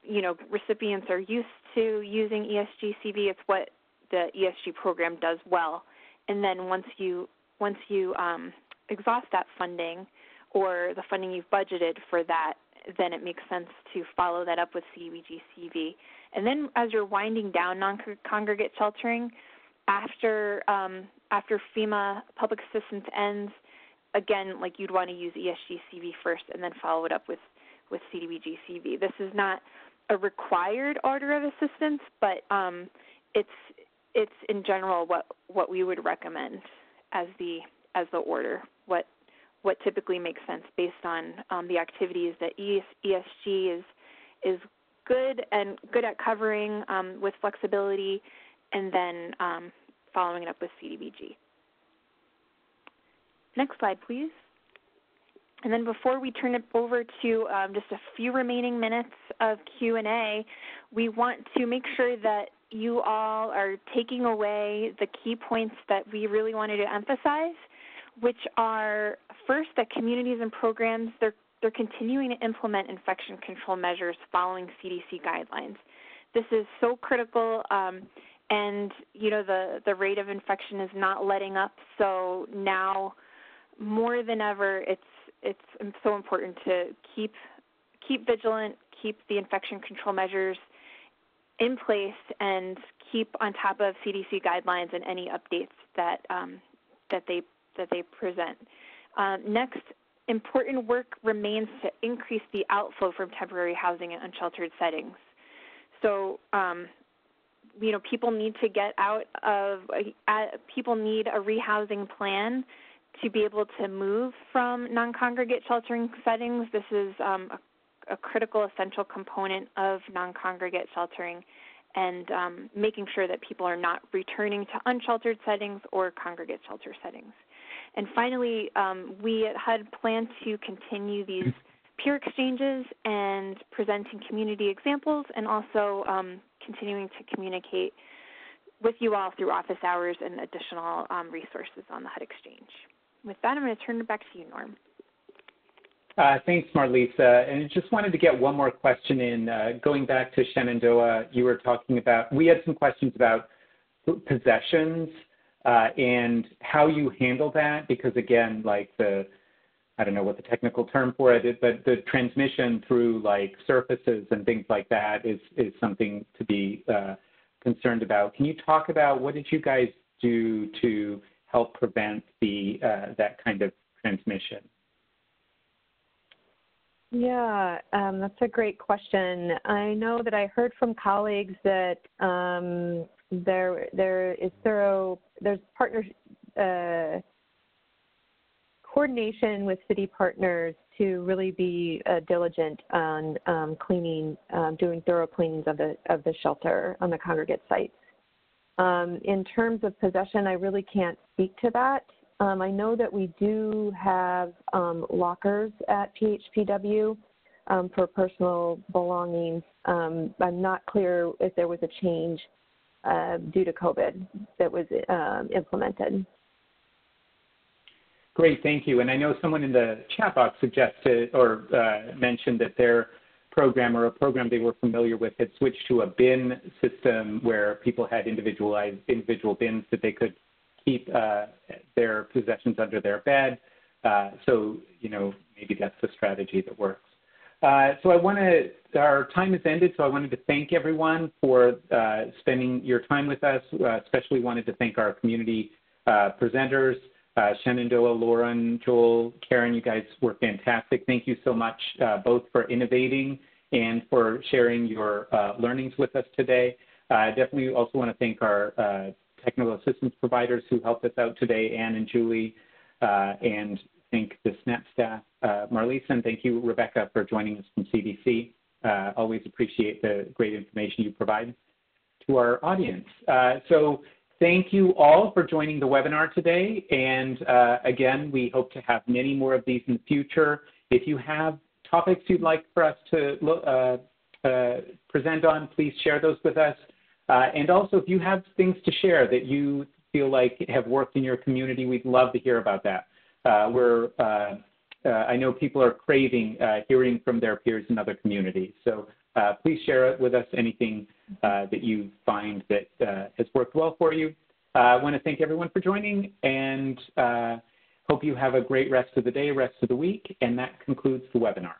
you know recipients are used to using ESG-CV. It's what the ESG program does well. And then once you once you um, exhaust that funding or the funding you've budgeted for that, then it makes sense to follow that up with CDBG-CV. And then as you're winding down non-congregate sheltering, after um, after FEMA public assistance ends, again, like you'd want to use ESG-CV first and then follow it up with with CDBG-CV. This is not a required order of assistance, but um, it's it's in general what what we would recommend as the as the order. What what typically makes sense based on um, the activities that ES, ESG is is good and good at covering um, with flexibility, and then um, following it up with CDBG. Next slide, please. And then before we turn it over to um, just a few remaining minutes of Q&A, we want to make sure that you all are taking away the key points that we really wanted to emphasize, which are first that communities and programs, they're, they're continuing to implement infection control measures following CDC guidelines. This is so critical. Um, and you know the the rate of infection is not letting up so now more than ever it's it's so important to keep keep vigilant, keep the infection control measures in place, and keep on top of CDC guidelines and any updates that um, that they that they present. Uh, next, important work remains to increase the outflow from temporary housing and unsheltered settings. So, um, you know, people need to get out of, uh, people need a rehousing plan to be able to move from non-congregate sheltering settings. This is um, a, a, critical, essential component of non-congregate sheltering and um, making sure that people are not returning to unsheltered settings or congregate shelter settings. And finally, um, we at HUD plan to continue these peer exchanges and presenting community examples and also um, continuing to communicate with you all through office hours and additional um, resources on the HUD Exchange with that, I'm going to turn it back to you, Norm. Uh, thanks, Marlisa. And just wanted to get one more question in. Uh, going back to Shenandoah, you were talking about, we had some questions about possessions uh, and how you handle that, because again, like the, I don't know what the technical term for it is, but the transmission through like surfaces and things like that is, is something to be uh, concerned about. Can you talk about what did you guys do to help prevent the, uh, that kind of transmission? Yeah, um, that's a great question. I know that I heard from colleagues that um, there there is thorough there's partner uh, coordination with city partners to really be uh, diligent on um, cleaning, um, doing thorough cleanings of the of the shelter on the congregate sites. Um, in terms of possession, I really can't speak to that. Um, I know that we do have um, lockers at PHPW um, for personal belongings. Um, I'm not clear if there was a change uh, due to COVID that was um, implemented. Great, thank you. And I know someone in the chat box suggested or uh, mentioned that their program or a program they were familiar with had switched to a bin system where people had individualized individual bins that they could keep uh, their possessions under their bed. Uh, so, you know, maybe that's a strategy that works. Uh, so I want to, our time has ended, so I wanted to thank everyone for uh, spending your time with us. Uh, especially wanted to thank our community uh, presenters, Shenandoah, Lauren, Joel, Karen, you guys were fantastic. Thank you so much both for innovating and for sharing your learnings with us today. I definitely also want to thank our technical assistance providers who helped us out today, Anne and Julie, uh, and thank the SNAP staff, uh, Marlisa, and thank you, Rebecca, for joining us from CDC. Uh, always appreciate the great information you provide to our audience. Uh, so thank you all for joining the webinar today. And uh, again, we hope to have many more of these in the future. If you have topics you'd like for us to uh, present on, please share those with us. Uh, and also, if you have things to share that you feel like have worked in your community, we'd love to hear about that. Uh, we're, uh, uh I know people are craving uh, hearing from their peers in other communities. So uh, please share with us anything that you find that has worked well for you. I want to thank everyone for joining and hope you have a great rest of the day, rest of the week, and that concludes the webinar.